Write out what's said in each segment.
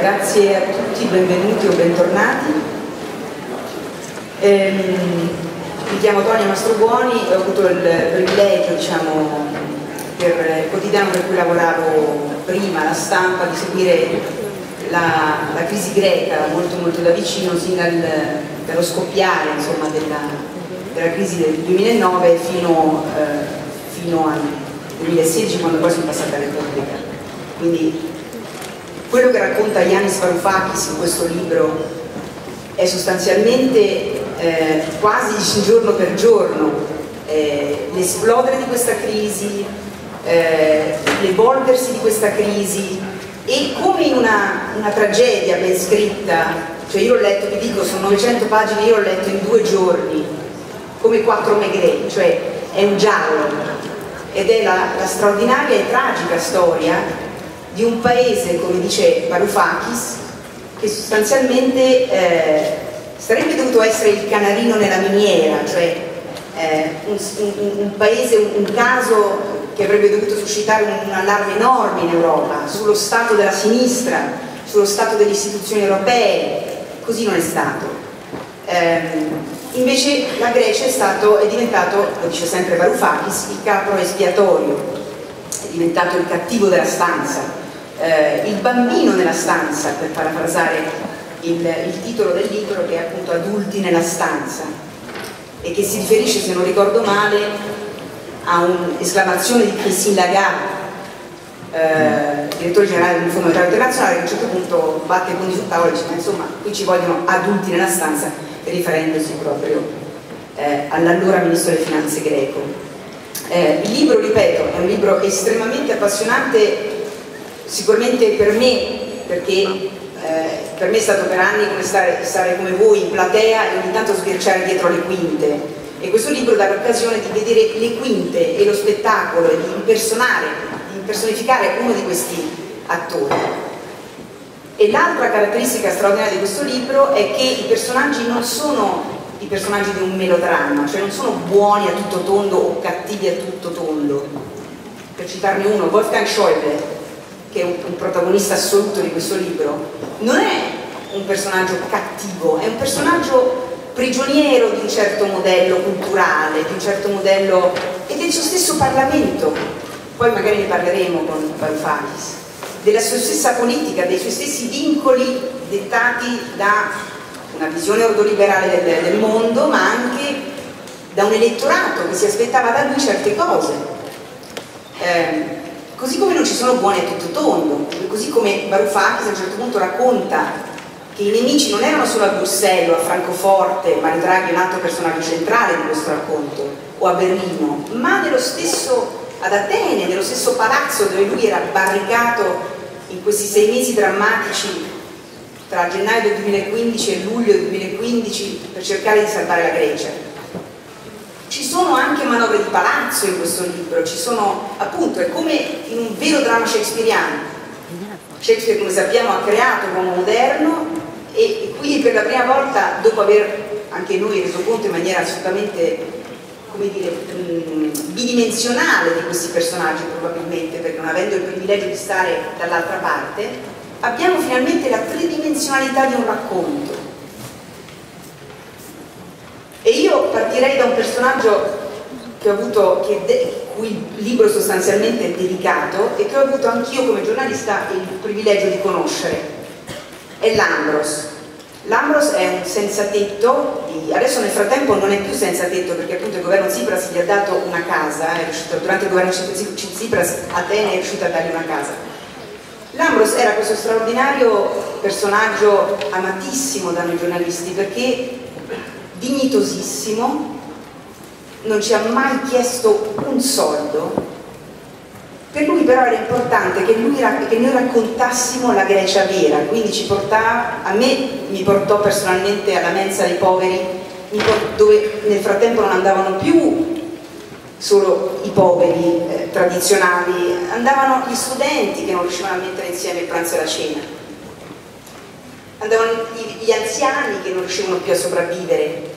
grazie a tutti, benvenuti o bentornati. Ehm, mi chiamo Tonia Mastrobuoni ho avuto il privilegio, diciamo, per il quotidiano per cui lavoravo prima, la stampa, di seguire la, la crisi greca molto molto da vicino, sin dal, dallo scoppiare insomma, della, della, crisi del 2009 fino, eh, fino al 2016 quando poi sono passata alla Repubblica. Quindi quello che racconta Yanis Varoufakis in questo libro è sostanzialmente eh, quasi giorno per giorno eh, l'esplodere di questa crisi, eh, l'evolversi di questa crisi e come in una, una, tragedia ben scritta, cioè io l'ho letto, vi dico, sono 900 pagine, io l'ho letto in due giorni, come quattro Maigret, cioè è un giallo. Ed è la, la straordinaria e tragica storia di un paese, come dice Varoufakis, che sostanzialmente eh, sarebbe dovuto essere il canarino nella miniera, cioè eh, un, un, un, paese, un, un, caso che avrebbe dovuto suscitare un, allarme enorme in Europa sullo stato della sinistra, sullo stato delle istituzioni europee, così non è stato. Eh, invece la Grecia è, stato, è diventato, lo dice sempre Varoufakis, il capro espiatorio, è diventato il cattivo della stanza, eh, il bambino nella stanza, per parafrasare il, il, titolo del libro che è appunto Adulti nella stanza e che si riferisce, se non ricordo male, a un'esclamazione di Christine Lagarde, eh, direttore generale del Fondo Monetario Internazionale, che a un certo punto batte i punti sul tavolo e dice ma insomma qui ci vogliono adulti nella stanza, riferendosi proprio eh, all'allora Ministro delle Finanze greco. Eh, il libro, ripeto, è un libro estremamente appassionante sicuramente per me, perché eh, per me è stato per anni come stare, stare, come voi in platea e ogni tanto sbirciare dietro le quinte e questo libro dà l'occasione di vedere le quinte e lo spettacolo e di impersonare, di impersonificare uno di questi attori. E l'altra caratteristica straordinaria di questo libro è che i personaggi non sono i personaggi di un melodramma, cioè non sono buoni a tutto tondo o cattivi a tutto tondo. Per citarne uno, Wolfgang Schäuble, che è un, un protagonista assoluto di questo libro, non è un personaggio cattivo, è un personaggio prigioniero di un certo modello culturale, di un certo modello e del suo stesso Parlamento, poi magari ne parleremo con Varoufakis, della sua stessa politica, dei suoi stessi vincoli dettati da una visione ordoliberale del, del mondo, ma anche da un elettorato che si aspettava da lui certe cose. Eh, Così come non ci sono buoni a tutto tondo, così come Varoufakis a un certo punto racconta che i nemici non erano solo a Bruxelles o a Francoforte, Mario Draghi è un altro personaggio centrale di questo racconto, o a Berlino, ma nello stesso, ad Atene, nello stesso palazzo dove lui era barricato in questi sei mesi drammatici tra gennaio del 2015 e luglio del 2015 per cercare di salvare la Grecia. Ci sono anche manovre di palazzo in questo libro, ci sono appunto, è come in un vero dramma shakespeariano. Shakespeare, come sappiamo, ha creato l'uomo moderno e quindi per la prima volta, dopo aver anche noi reso conto in maniera assolutamente come dire, bidimensionale di questi personaggi probabilmente, perché non avendo il privilegio di stare dall'altra parte, abbiamo finalmente la tridimensionalità di un racconto e io partirei da un personaggio che ho avuto, che cui il libro sostanzialmente è dedicato e che ho avuto anch'io come giornalista il privilegio di conoscere. È Lambros. Lambros è un senza tetto, adesso nel frattempo non è più senza tetto perché appunto il governo Tsipras gli ha dato una casa, riuscito, durante il governo Tsipras Atene è riuscito a dargli una casa. Lambros era questo straordinario personaggio amatissimo da noi giornalisti perché dignitosissimo, non ci ha mai chiesto un soldo, per lui però era importante che, lui, che, noi raccontassimo la Grecia vera, quindi ci portava, a me mi portò personalmente alla mensa dei poveri, dove nel frattempo non andavano più solo i poveri eh, tradizionali, andavano gli studenti che non riuscivano a mettere insieme il pranzo e la cena. Andavano gli anziani che non riuscivano più a sopravvivere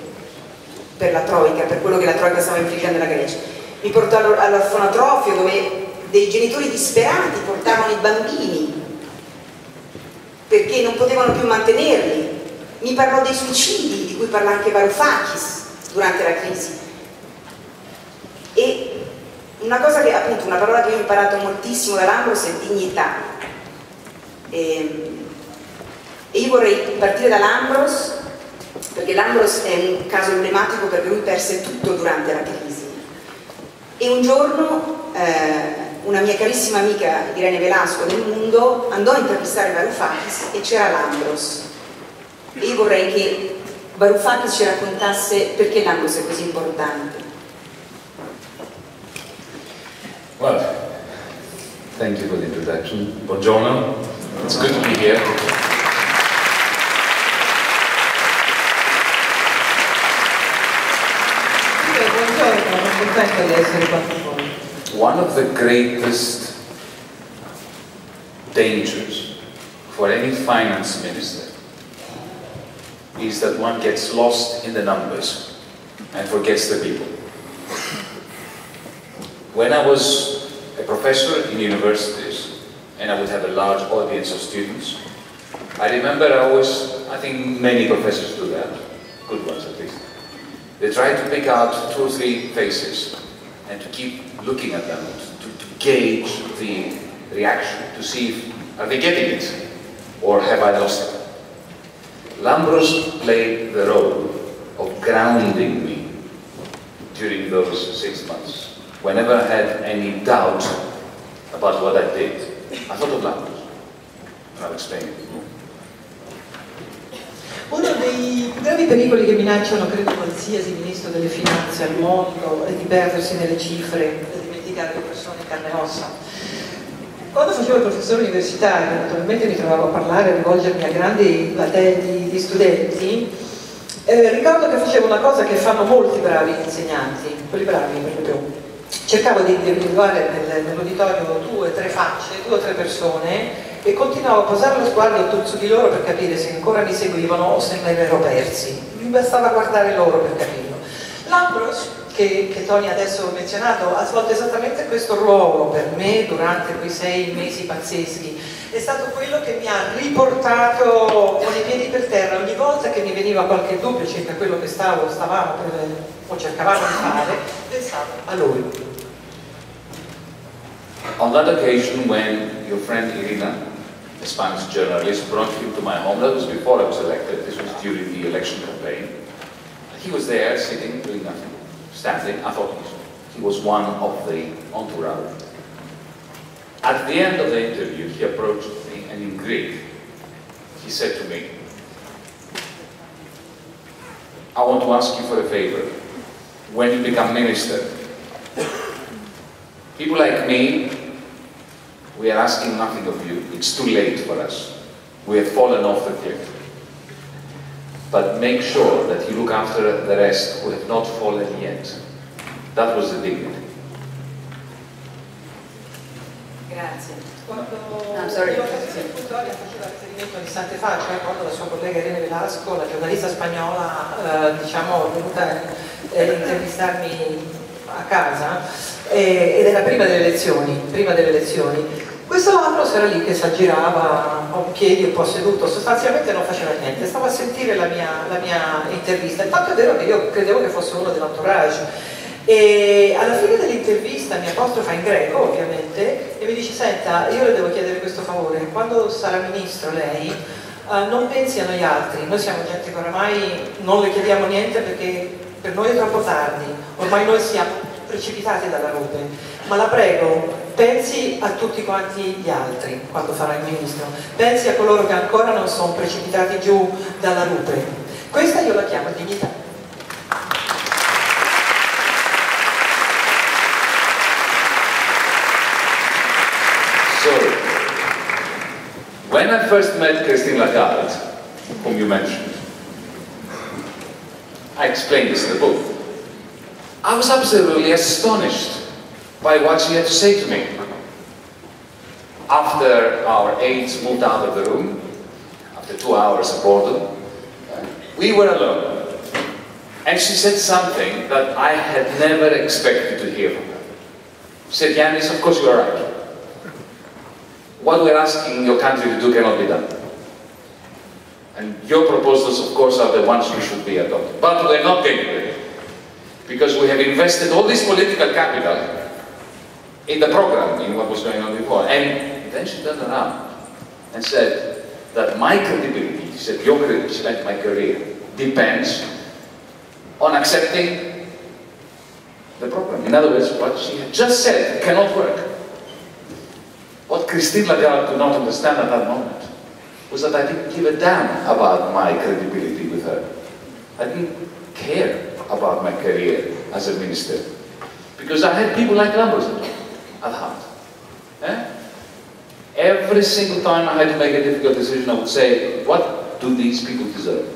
per la Troica, per quello che la Troica stava infliggendo alla Grecia. Mi portò all'orfanotrofio dove dei genitori disperati portavano i bambini perché non potevano più mantenerli. Mi parlò dei suicidi di cui parla anche Varoufakis durante la crisi. E una cosa che appunto, una parola che ho imparato moltissimo da Lambros è dignità. E, ehm, e io vorrei partire da Lambros, perché Lambros è un caso emblematico perché lui perse tutto durante la crisi. E un giorno eh, una mia carissima amica Irene Velasco del Mondo andò a intervistare Varoufakis e c'era Lambros. E io vorrei che Varoufakis ci raccontasse perché Lambros è così importante. Well, thank you for the introduction. Buongiorno, it's good to be here. One of the greatest dangers for any finance minister is that one gets lost in the numbers and forgets the people. When I was a professor in universities and I would have a large audience of students, I remember I was, I think many professors do that, good ones at least. They try to pick out two or three faces and to keep looking at them, to, to gauge the reaction, to see if, are they getting it or have I lost it? Lambros played the role of grounding me during those six months whenever I had any doubt about what I did, I thought of language. And I'll explain it. Uno dei più gravi pericoli che minacciano, credo, qualsiasi ministro delle finanze al mondo è di perdersi nelle cifre e dimenticare le persone in carne e ossa. Quando facevo il professore universitario, naturalmente mi trovavo a parlare, a rivolgermi a grandi platei di studenti, eh, ricordo che facevo una cosa che fanno molti bravi insegnanti, quelli bravi proprio, cercavo di individuare nell'uditorio due o tre facce, due o tre persone e continuavo a posare lo sguardo su di loro per capire se ancora mi seguivano o se me ne ero persi. Mi bastava guardare loro per capirlo. L'Ambros, che, che Tony adesso ha menzionato, ha svolto esattamente questo ruolo per me durante quei sei mesi pazzeschi. È stato quello che mi ha riportato con i piedi per terra ogni volta che mi veniva qualche dubbio circa quello che stavo, stavamo per, o cercavamo di fare, pensavo a lui. On that occasion when your friend Irina, a Spanish journalist, brought him to my home, that was before I was elected, this was during the election campaign, he was there sitting, doing nothing, standing, I thought he was one of the entourage. At the end of the interview, he approached me and in Greek, he said to me, I want to ask you for a favor. When you become minister, people like me we are asking nothing of you. It's too late for us. We have fallen off the cliff. But make sure that you look after the rest who have not fallen yet. That was the dignity. Grazie. Quando no, sorry. io faceva riferimento un istante fa, cioè quando la sua collega Irene Velasco, la giornalista spagnola, eh, diciamo, è venuta eh, intervistarmi a casa eh, ed era prima delle elezioni, prima delle elezioni. Questo altro era lì che si aggirava a piedi un po' seduto, sostanzialmente non faceva niente, stava a sentire la mia, la mia intervista. Il fatto è vero che io credevo che fosse uno dell'entourage. E alla fine dell'intervista mi apostrofa in greco ovviamente e mi dice senta io le devo chiedere questo favore. Quando sarà ministro lei uh, non pensi a noi altri? Noi siamo gente che oramai non le chiediamo niente perché per noi è troppo tardi. Ormai noi siamo precipitati dalla rupe, ma la prego, pensi a tutti quanti gli altri quando farà il ministro, pensi a coloro che ancora non sono precipitati giù dalla rupe. Questa io la chiamo dignità. So, when I first met Christine Lagarde, whom you mentioned, I explained this in the book. I was absolutely astonished by what she had to say to me. After our aides moved out of the room, after two hours of boredom, we were alone. And she said something that I had never expected to hear from her. She said, Yanis, of course you are right. What we're asking your country to do cannot be done. And your proposals, of course, are the ones we should be adopting. But we're not getting there. Because we have invested all this political capital in the program, in what was going on before. And then she turned around and said that my credibility, she said, your credibility, my career, depends on accepting the program. In other words, what she had just said cannot work. What Christine Lagarde could not understand at that moment was that I didn't give a damn about my credibility with her. I didn't care about my career as a minister. Because I had people like Lambros heart. Eh? Every single time I had to make a difficult decision, I would say, what do these people deserve?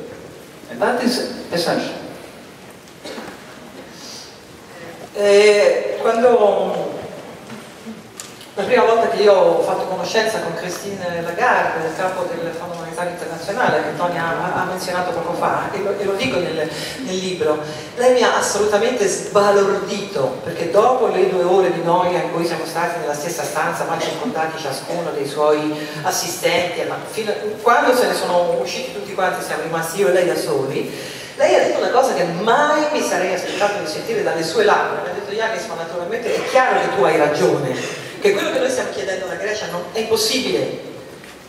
And that is essential. Eh, quando La prima volta che io ho fatto conoscenza con Christine Lagarde nel campo del Fondo Monetario Internazionale, che Tony ha, ha menzionato poco fa, e lo, e lo dico nel, nel, libro, lei mi ha assolutamente sbalordito, perché dopo le due ore di noia in cui siamo stati nella stessa stanza, ma circondati ciascuno dei suoi assistenti, fino, quando se ne sono usciti tutti quanti, siamo rimasti io e lei da soli, lei ha detto una cosa che mai mi sarei aspettato di sentire dalle sue labbra, mi ha detto Yanis, ma naturalmente è chiaro che tu hai ragione, che quello che noi stiamo chiedendo alla Grecia non, è impossibile,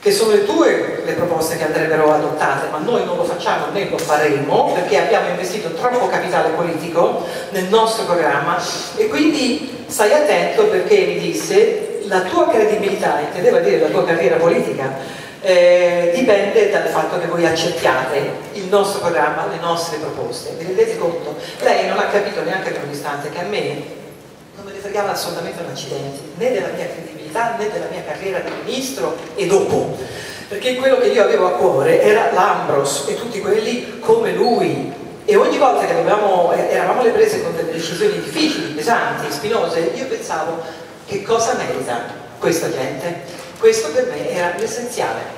che sono le tue le proposte che andrebbero adottate, ma noi non lo facciamo né lo faremo perché abbiamo investito troppo capitale politico nel nostro programma e quindi stai attento perché mi disse la tua credibilità, intendeva dire la tua carriera politica, eh, dipende dal fatto che voi accettiate il nostro programma, le nostre proposte. Vi rendete conto? Lei non ha capito neanche per un istante che a me fregava assolutamente un accidente, né della mia credibilità né della mia carriera di ministro e dopo, perché quello che io avevo a cuore era l'Ambros e tutti quelli come lui. E ogni volta che avevamo, eravamo alle prese con delle decisioni difficili, pesanti, spinose, io pensavo che cosa merita questa gente. Questo per me era l'essenziale.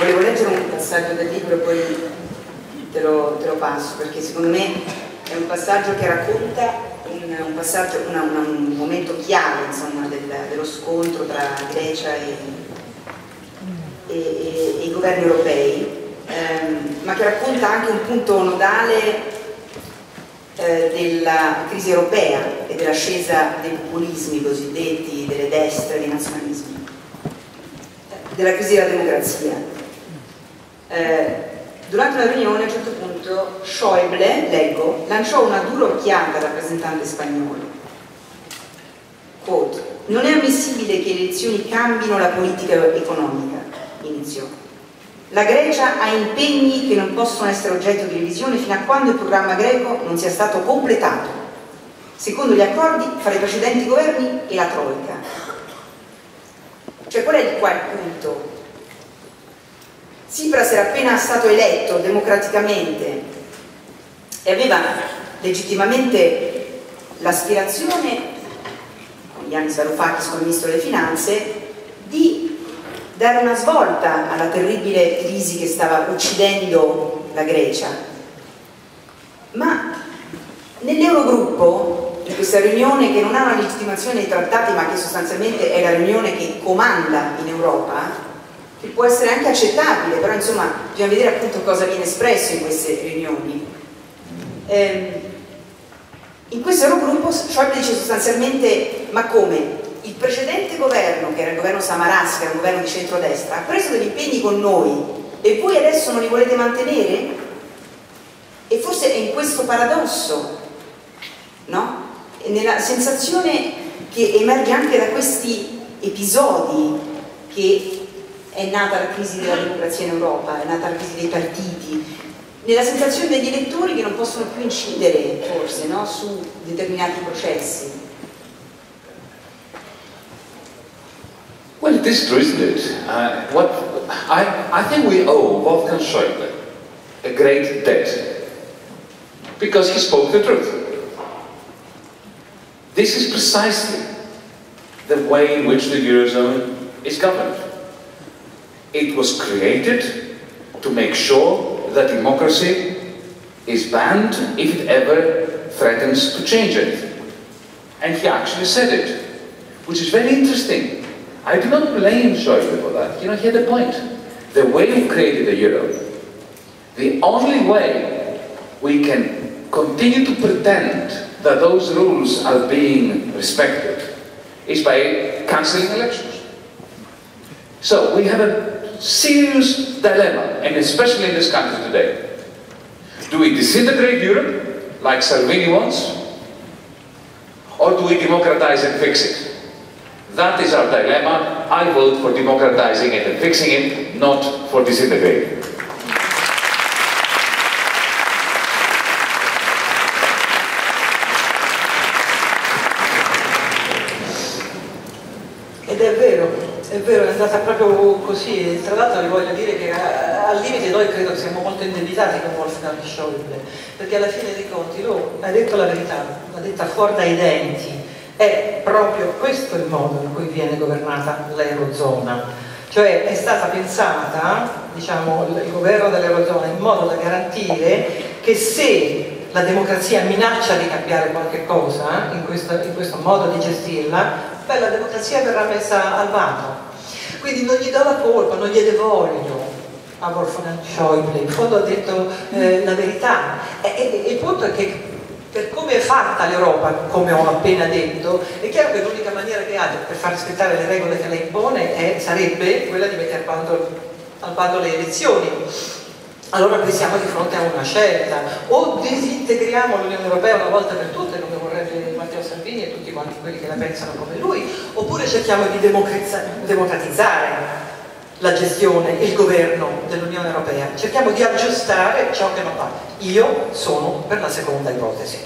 volevo leggere del libro e poi te lo, te lo, passo, perché secondo me è un passaggio che racconta un, un, passaggio, una, una, un momento chiave insomma, del, dello scontro tra Grecia e, e, e, e i governi europei, ehm, ma che racconta anche un punto nodale eh, della crisi europea e dell'ascesa dei populismi cosiddetti, delle destre, dei nazionalismi, della crisi della democrazia. Eh, durante una riunione a un certo punto Schäuble, leggo, lanciò una dura occhiata al rappresentante spagnolo. Quote, non è ammissibile che le elezioni cambino la politica economica, iniziò. La Grecia ha impegni che non possono essere oggetto di revisione fino a quando il programma greco non sia stato completato, secondo gli accordi fra i precedenti governi e la Troica. Cioè qual è qua il punto? Tsipras era appena stato eletto democraticamente e aveva legittimamente l'aspirazione, con Giannis Varoufakis come ministro delle finanze, di dare una svolta alla terribile crisi che stava uccidendo la Grecia. Ma nell'Eurogruppo, in questa riunione che non ha una legittimazione dei trattati ma che sostanzialmente è la riunione che comanda in Europa, che può essere anche accettabile, però insomma bisogna vedere appunto cosa viene espresso in queste riunioni. Eh, in questo Eurogruppo Schäuble dice sostanzialmente ma come? Il precedente governo, che era il governo Samaras, che era un governo di centrodestra, ha preso degli impegni con noi e voi adesso non li volete mantenere? E forse è in questo paradosso, no? nella sensazione che emerge anche da questi episodi che è nata la crisi della democrazia in Europa, è nata la crisi dei partiti, nella sensazione degli elettori che non possono più incidere forse no, su determinati processi. Well, it is true, isn't it? Uh, what, I, I think we owe Wolfgang Schäuble a great debt because he spoke the truth. This is precisely the way in which the Eurozone is governed. It was created to make sure that democracy is banned if it ever threatens to change anything. And he actually said it, which is very interesting. I do not blame Schäuble for that. You know, he had a point. The way we created the euro, the only way we can continue to pretend that those rules are being respected is by cancelling elections. So we have a serious dilemma, and especially in this country today. Do we disintegrate Europe, like Salvini wants, or do we democratize and fix it? That is our dilemma. I vote for democratizing it and fixing it, not for disintegrating. Andata proprio così. Tra l'altro vi voglio dire che al limite noi credo che siamo molto indebitati con Wolfgang Schäuble, perché alla fine dei conti lui ha detto la verità, l'ha detta fuori dai denti, è proprio questo il modo in cui viene governata l'Eurozona. Cioè è stata pensata, diciamo, il governo dell'Eurozona in modo da garantire che se la democrazia minaccia di cambiare qualche cosa in questo, in questo modo di gestirla, beh, la democrazia verrà messa al bando. Quindi non gli do la colpa, non gliene voglio. A Wolfgang Schäuble, in fondo ha detto eh, la verità. E, e il punto è che per come è fatta l'Europa, come ho appena detto, è chiaro che l'unica maniera che ha per far rispettare le regole che lei impone è, sarebbe quella di mettere al bando, al bando le elezioni allora qui siamo di fronte a una scelta, o disintegriamo l'Unione Europea una volta per tutte, come vorrebbe Matteo Salvini e tutti quanti quelli che la pensano come lui, oppure cerchiamo di democratizzare la gestione, il governo dell'Unione Europea, cerchiamo di aggiustare ciò che non va. Io sono per la seconda ipotesi.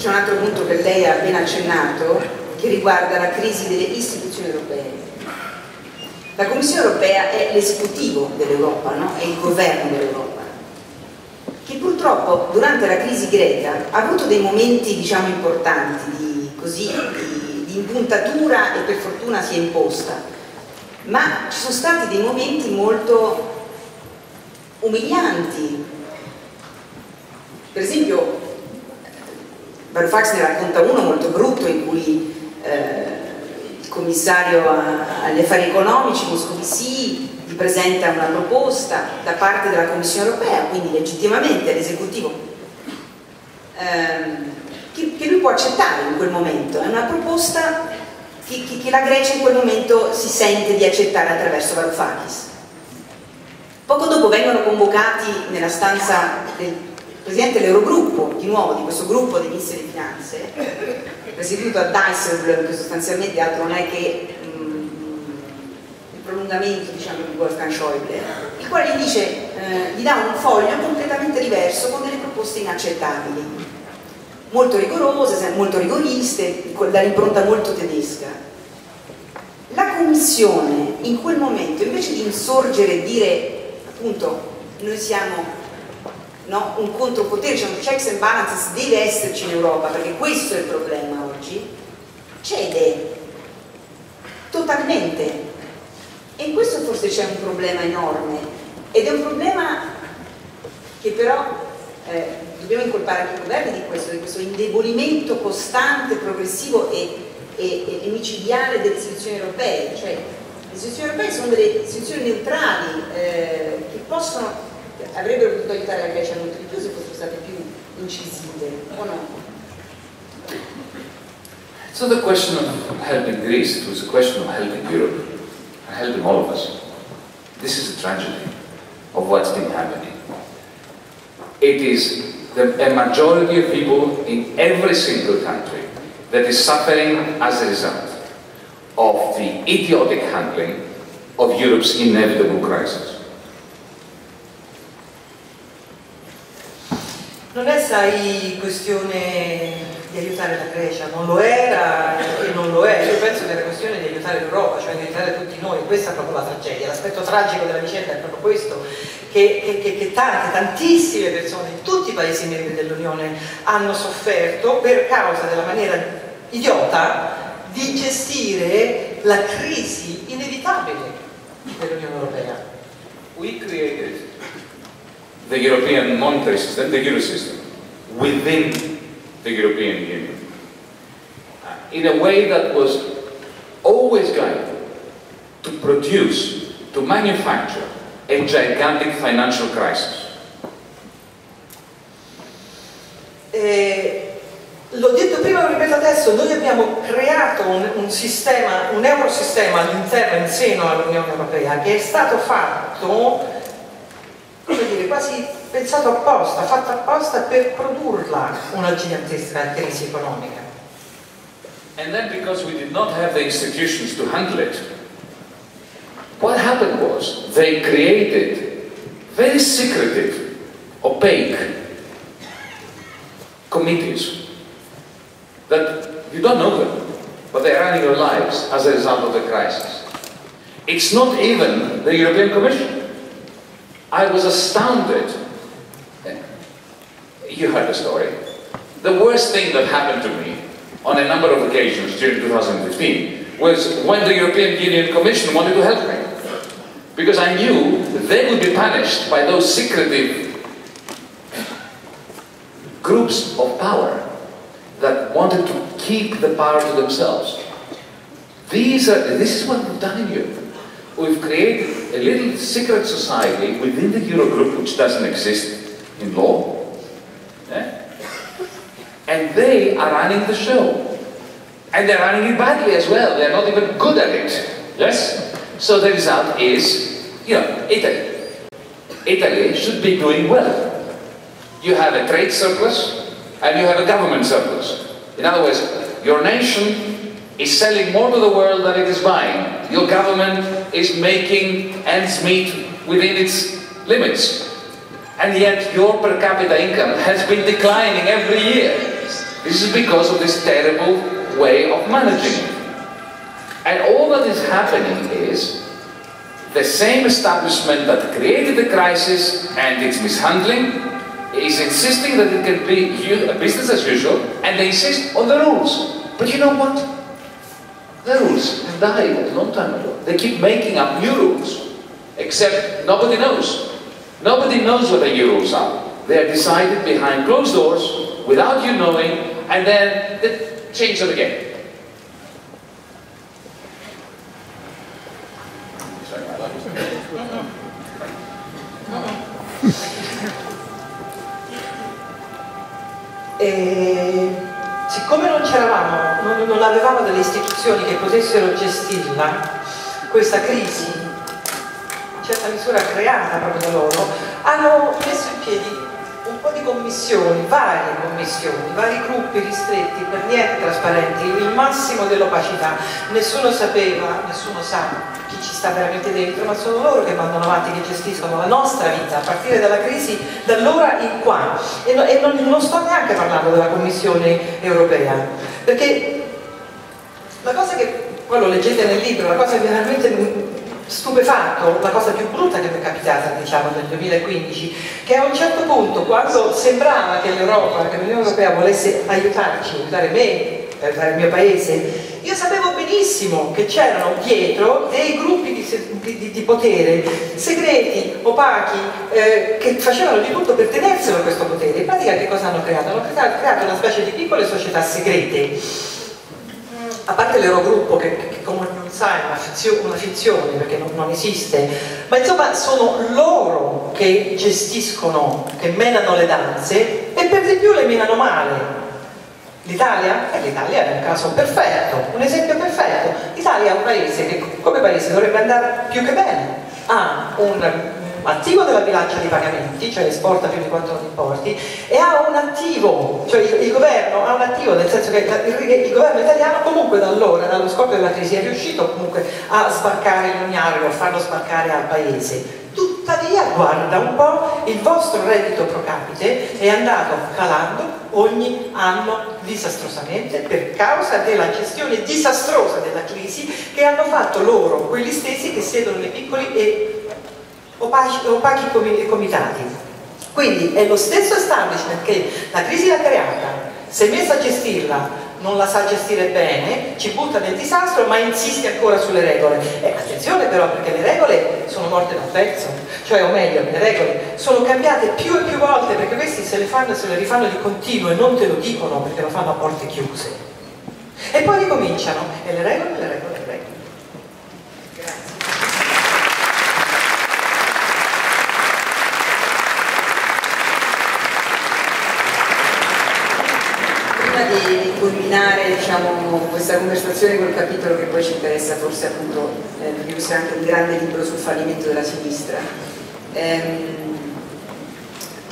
C'è un altro punto che lei ha appena accennato che riguarda la crisi delle istituzioni europee. La Commissione europea è l'esecutivo dell'Europa, no? è il governo dell'Europa, che purtroppo durante la crisi greca ha avuto dei momenti diciamo, importanti di, così, di, di impuntatura e per fortuna si è imposta, ma ci sono stati dei momenti molto umilianti. Per esempio Varoufakis ne racconta uno molto brutto in cui eh, il commissario agli affari economici Moscovici gli presenta una proposta da parte della Commissione europea, quindi legittimamente l'esecutivo, ehm, che, che, lui può accettare in quel momento. È una proposta che, che, che, la Grecia in quel momento si sente di accettare attraverso Varoufakis. Poco dopo vengono convocati nella stanza del presidente dell'Eurogruppo, di nuovo di questo gruppo dei ministri di finanze, presieduto a Dijsselbloem, che sostanzialmente altro non è che um, il prolungamento diciamo, di Wolfgang Schäuble, il quale gli dice, eh, gli dà un foglio completamente diverso con delle proposte inaccettabili, molto rigorose, molto rigoriste, dall'impronta molto tedesca. La Commissione in quel momento, invece di insorgere e dire appunto noi siamo no? un contropotere, cioè un checks and balances deve esserci in Europa, perché questo è il problema oggi, cede totalmente. E in questo forse c'è un problema enorme, ed è un problema che però eh, dobbiamo incolpare anche i governi di questo, di questo indebolimento costante, progressivo e, e, e micidiale delle istituzioni europee, cioè le istituzioni europee sono delle istituzioni neutrali eh, che possono avrebbero potuto aiutare molto più se fossero state più incisive, o no? Not a question of helping Greece, it was a question of helping Europe and helping all of us. This is a tragedy of what's been happening. It is the, a majority of people in every single country that is suffering as a result of the idiotic handling of Europe's inevitable crisis. Non è, sai, questione di aiutare la Grecia, non lo era e non lo è. Io penso che era questione di aiutare l'Europa, cioè di aiutare tutti noi. Questa è proprio la tragedia. L'aspetto tragico della vicenda è proprio questo, che, che, che, che tante, tantissime persone in tutti i paesi membri dell'Unione hanno sofferto per causa della maniera idiota di gestire la crisi inevitabile dell'Unione Europea. We created the European monetary system, the Euro system, within the European Union. Uh, in a way that was always guided to produce, to manufacture a gigantic financial crisis. E L'ho detto prima, lo ripeto adesso, noi abbiamo creato un, un sistema, un eurosistema all'interno, in seno all'Unione Europea, che è stato fatto, come dire, quasi pensato apposta, fatto apposta per produrla una gigantesca crisi economica. And then because we did not have the institutions to handle it, what happened was they created very secretive, opaque committees that you don't know them, but they're running your lives as a result of the crisis. It's not even the European Commission. I was astounded. You heard the story. The worst thing that happened to me on a number of occasions during 2015 was when the European Union Commission wanted to help me. Because I knew they would be punished by those secretive groups of power that wanted to keep the power to themselves. These are, this is what we've done in Europe. We've created a little secret society within the Eurogroup which doesn't exist in law. eh? And they are running the show. And they're running it badly as well. They're not even good at it. Yes? So the result is, you know, Italy. Italy should be doing well. You have a trade surplus and you have a government surplus. In other words, your nation is selling more to the world than it is buying. Your government is making ends meet within its limits. And yet your per capita income has been declining every year. This is because of this terrible way of managing. And all that is happening is the same establishment that created the crisis and its mishandling is insisting that it can be business as usual and they insist on the rules. But you know what? Rules have died a long time ago. They keep making up new rules. Except nobody knows. Nobody knows what the new rules are. They are decided behind closed doors without you knowing and then they change them again. Sorry, my life. E siccome non c'eravamo, non, non avevamo delle istituzioni che potessero gestirla, questa crisi, in certa misura creata proprio da loro, hanno messo in piedi un po' di commissioni, varie commissioni, vari gruppi ristretti, per niente trasparenti, il massimo dell'opacità. Nessuno sapeva, nessuno sa chi ci sta veramente dentro, ma sono loro che mandano avanti, che gestiscono la nostra vita a partire dalla crisi da allora in qua. E, no- e non, non sto neanche parlando della Commissione europea, perché la cosa che, poi lo leggete nel libro, la cosa che veramente stupefatto, la cosa più brutta che mi è capitata diciamo nel 2015, che a un certo punto quando sembrava che l'Europa, che l'Unione Europea volesse aiutarci, aiutare me, aiutare il mio paese, io sapevo benissimo che c'erano dietro dei gruppi di, di- di potere segreti, opachi, eh, che facevano di tutto per tenerselo questo potere. In pratica che cosa hanno creato? Hanno creato creato una specie di piccole società segrete a parte l'Eurogruppo che, che- come non sai è una, fizio- una finzione perché non, non esiste, ma insomma sono loro che gestiscono, che menano le danze e per di più le menano male. L'Italia? Eh, L'Italia è un caso perfetto, un esempio perfetto. L'Italia è un paese che come paese dovrebbe andare più che bene. Ha un attivo della bilancia dei pagamenti, cioè esporta più di quanto non importi, e ha un attivo, cioè il, il governo ha un attivo, nel senso che il, il governo italiano comunque da allora, dallo scoppio della crisi, è riuscito comunque a sbarcare l'Uniario, a farlo sbarcare al paese. Tuttavia, guarda un po', il vostro reddito pro capite è andato calando ogni anno disastrosamente per causa della gestione disastrosa della crisi che hanno fatto loro, quelli stessi che siedono nei piccoli e opachi comi- comitati. Quindi è lo stesso establishment che la crisi l'ha creata sei messa a gestirla non la sa gestire bene, ci butta nel disastro ma insiste ancora sulle regole. E attenzione però perché le regole sono morte da un pezzo, cioè o meglio le regole sono cambiate più e più volte perché questi se le fanno e se le rifanno di continuo e non te lo dicono perché lo fanno a porte chiuse. E poi ricominciano e le regole, le regole, culminare diciamo, questa conversazione col capitolo che poi ci interessa forse appunto, eh, perché anche un grande libro sul fallimento della sinistra. Ehm,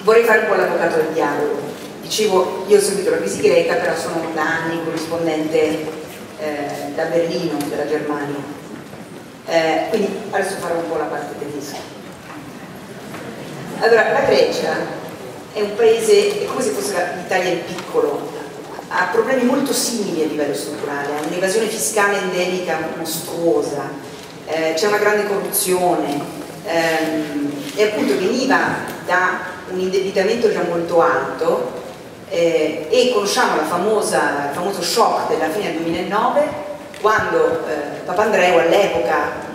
vorrei fare un po' l'avvocato del diavolo. Dicevo, io ho seguito la crisi greca, però sono da anni corrispondente eh, da Berlino, della Germania. Eh, quindi adesso farò un po' la parte tedesca. Allora, la Grecia è un paese, è come se fosse l'Italia in piccolo, ha problemi molto simili a livello strutturale, ha un'evasione fiscale endemica mostruosa, eh, c'è una grande corruzione ehm, e appunto veniva da un indebitamento già molto alto eh, e conosciamo famosa, il famoso shock della fine del 2009 quando eh, Papandreou all'epoca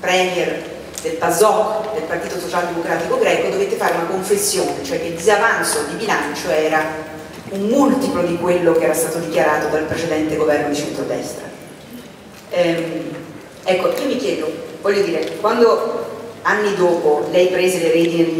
premier del PASOK, del Partito Socialdemocratico greco, dovette fare una confessione, cioè che il disavanzo di bilancio era un multiplo di quello che era stato dichiarato dal precedente governo di centrodestra. Ehm, ecco, io mi chiedo, voglio dire, quando anni dopo lei prese le redini del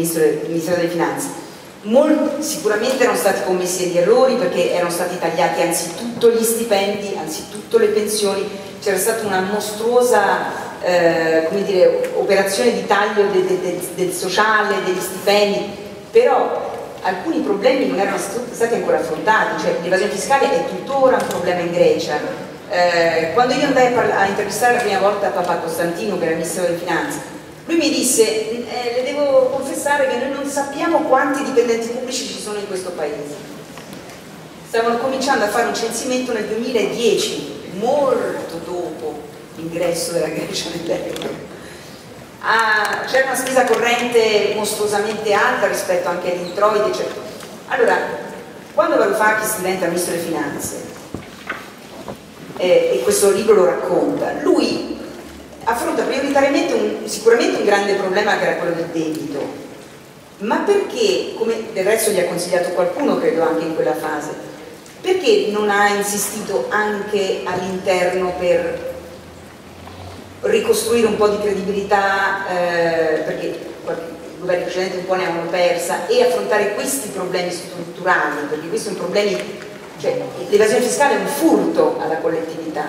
Ministero delle Finanze, Molti, sicuramente erano stati commessi degli errori perché erano stati tagliati anzitutto gli stipendi, anzitutto le pensioni, c'era stata una mostruosa eh, dire, operazione di taglio de, de, de, del sociale, degli stipendi, però alcuni problemi non erano stati ancora affrontati, cioè l'evasione fiscale è tuttora un problema in Grecia. Eh, quando io andai a, a, intervistare la prima volta Papa Costantino, che era ministro delle finanze, lui mi disse, eh, le devo confessare che noi non sappiamo quanti dipendenti pubblici ci sono in questo paese. Stavano cominciando a fare un censimento nel 2010, molto dopo l'ingresso della Grecia nell'euro c'era una spesa corrente mostruosamente alta rispetto anche agli introiti, eccetera. Allora, quando Varoufakis diventa ministro delle finanze, eh, e questo libro lo racconta, lui affronta prioritariamente un, sicuramente un grande problema che era quello del debito, ma perché, come del resto gli ha consigliato qualcuno, credo anche in quella fase, perché non ha insistito anche all'interno per ricostruire un po' di credibilità eh, perché i governi precedenti un po' ne avevano persa e affrontare questi problemi strutturali perché questi sono problemi cioè l'evasione fiscale è un furto alla collettività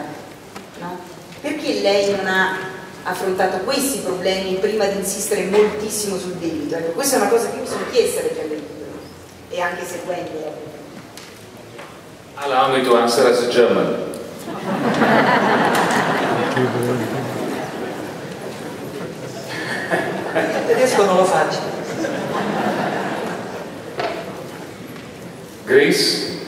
no? perché lei non ha affrontato questi problemi prima di insistere moltissimo sul debito? Ecco, questa è una cosa che mi sono chiesta leggendo il libro e anche seguendo Allow me to answer as a German tedesco non lo faccio. Greece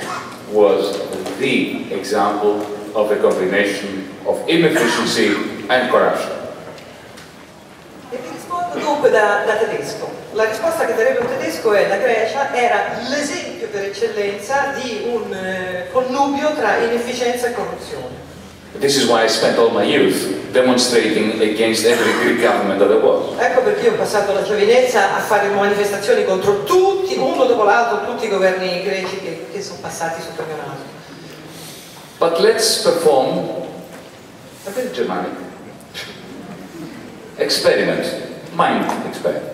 was the example of a combination of inefficiency and corruption. E ti rispondo dunque da, da tedesco. La risposta che darebbe un tedesco è la Grecia era l'esempio per eccellenza di un eh, connubio tra inefficienza e corruzione. This is why I spent all my youth demonstrating against every Greek government that there was. Ecco perché ho passato la giovinezza a fare manifestazioni contro tutti, uno dopo l'altro, tutti i governi greci che, che sono passati sotto il mio naso. But let's perform a very Germanic experiment, mind experiment.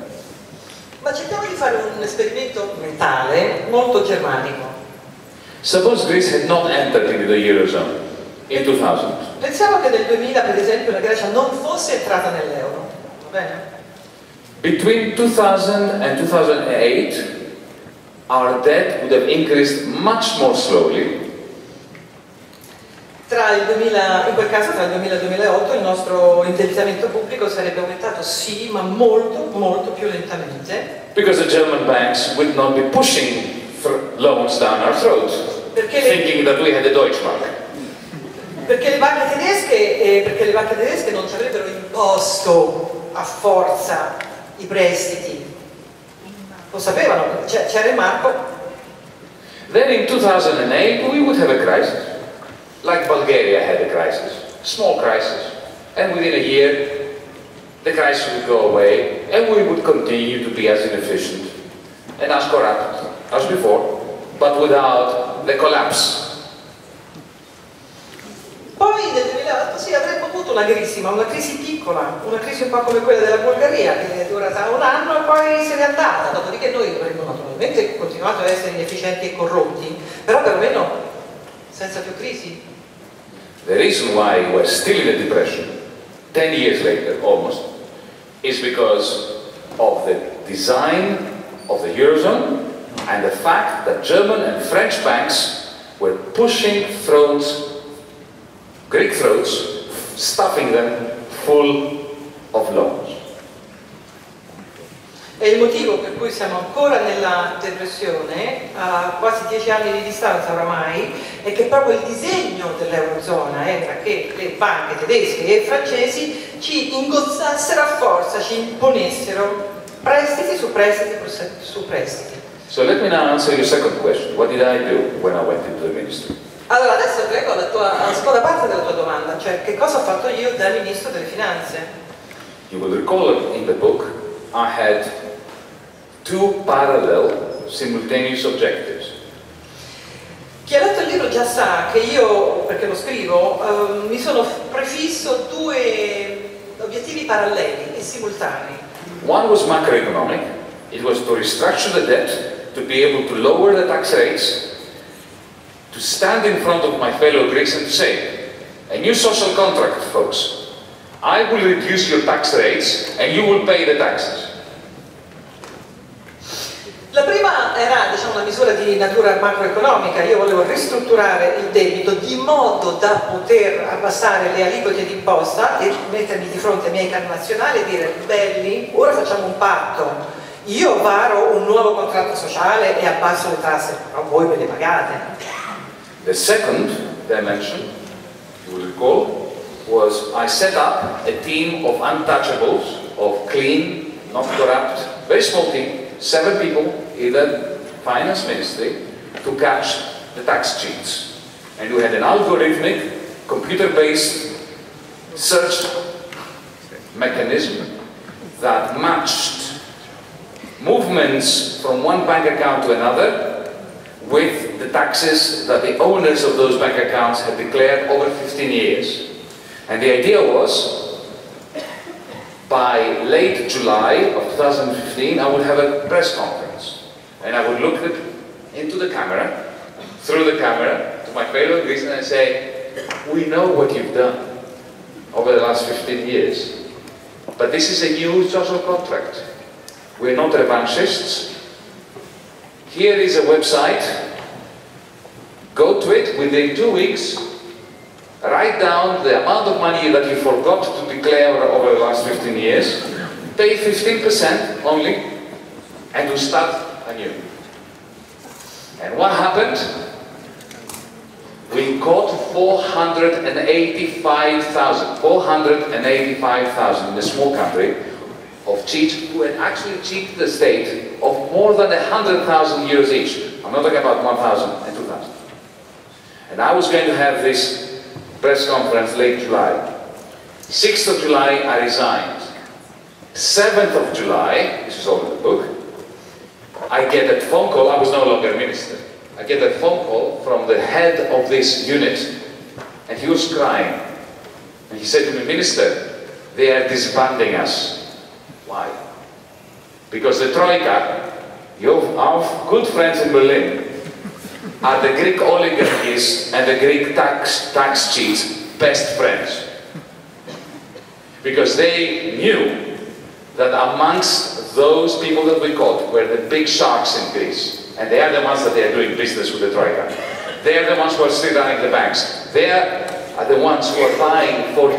Ma cerchiamo di fare un esperimento mentale molto germanico. Suppose Greece had not entered into the Eurozone in 2000. Pensiamo che nel 2000 per esempio la Grecia non fosse entrata nell'euro, va bene? Between 2000 and 2008 our debt would have increased much more slowly tra il 2000, in quel caso tra il 2000 e il 2008 il nostro indebitamento pubblico sarebbe aumentato sì, ma molto, molto più lentamente. Because the German banks would not be pushing loans down our throats, Perché thinking le... that we had the Deutschmark perché le banche tedesche, eh, perché le banche tedesche non ci avrebbero imposto a forza i prestiti, lo sapevano, c'era il marco. Then in 2008 we would have a crisis, like Bulgaria had a crisis, small crisis, and within a year the crisis would go away and we would continue to be as inefficient and as corrupt as before, but without the collapse Poi nel 2008 sì, avremmo avuto una crisi, ma una crisi piccola, una crisi un po' come quella della Bulgaria che è durata un anno e poi se n'è andata, dopodiché noi avremmo naturalmente continuato ad essere inefficienti e corrotti, però perlomeno senza più crisi. The reason why we're still in a depression, 10 years later almost, is because of the design of the Eurozone and the fact that German and French banks were pushing throats Greek throats, stuffing them full of loans. E il motivo per cui siamo ancora nella depressione, a quasi dieci anni di distanza oramai, è che proprio il disegno dell'Eurozona era che le banche tedesche e francesi ci ingozzassero a forza, ci imponessero prestiti su prestiti su prestiti. So let me now answer your second question. What did I do when I went into the ministry? Allora adesso prego la, tua, la seconda parte della tua domanda, cioè che cosa ho fatto io da Ministro delle Finanze? You will recall in the book I had two parallel simultaneous objectives. Chi ha letto il libro già sa che io, perché lo scrivo, eh, mi sono prefisso due obiettivi paralleli e simultanei. One was macroeconomic, it was to restructure the debt, to be able to lower the tax rates to stand in front of my fellow Greeks and say, a new social contract, folks. I will reduce your tax rates and you will pay the taxes. La prima era diciamo, una misura di natura macroeconomica, io volevo ristrutturare il debito di modo da poter abbassare le aliquote di imposta e mettermi di fronte ai miei connazionali e dire belli, ora facciamo un patto, io varo un nuovo contratto sociale e abbasso le tasse, ma voi me le pagate. The second dimension, you will recall, was I set up a team of untouchables, of clean, not corrupt, very small team, seven people in the finance ministry to catch the tax cheats. And we had an algorithmic, computer-based search mechanism that matched movements from one bank account to another with the taxes that the owners of those bank accounts had declared over 15 years. And the idea was, by late July of 2015, I would have a press conference. And I would look into the camera, through the camera, to my fellow Greeks and I say, we know what you've done over the last 15 years. But this is a new social contract. We're not revanchists, here is a website. Go to it within two weeks. Write down the amount of money that you forgot to declare over the last 15 years. Pay 15% only, and you start anew. And what happened? We caught 485,000, 485,000 in a small country of cheats who had actually cheated the state of more than 100,000 years each. I'm not talking about 1,000 and 2,000. And I was going to have this press conference late July. 6th of July, I resigned. 7th of July, this is all in the book, I get a phone call, I was no longer minister. I get a phone call from the head of this unit, and he was crying. And he said to me, Minister, they are disbanding us. Why? Because the Troika, our good friends in Berlin, are the Greek oligarchies and the Greek tax, tax cheats best friends. Because they knew that amongst those people that we caught were the big sharks in Greece. And they are the ones that they are doing business with the Troika. They are the ones who are still running the banks. They are the ones who are buying for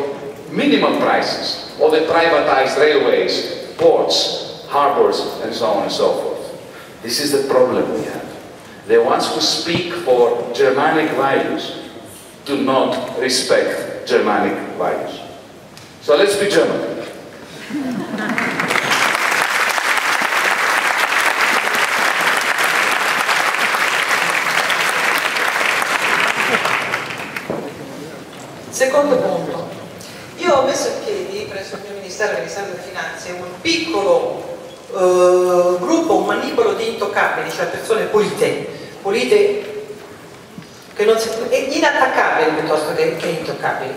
minimum prices all the privatized railways, ports, harbors, and so on and so forth. This is the problem we have. The ones who speak for Germanic values do not respect Germanic values. So let's be German. Secondo punto, io ho messo in piedi presso il mio Ministero, il Ministero delle Finanze, un piccolo eh, gruppo, un manipolo di intoccabili, cioè persone pulite, pulite si, inattaccabili piuttosto che, che intoccabili,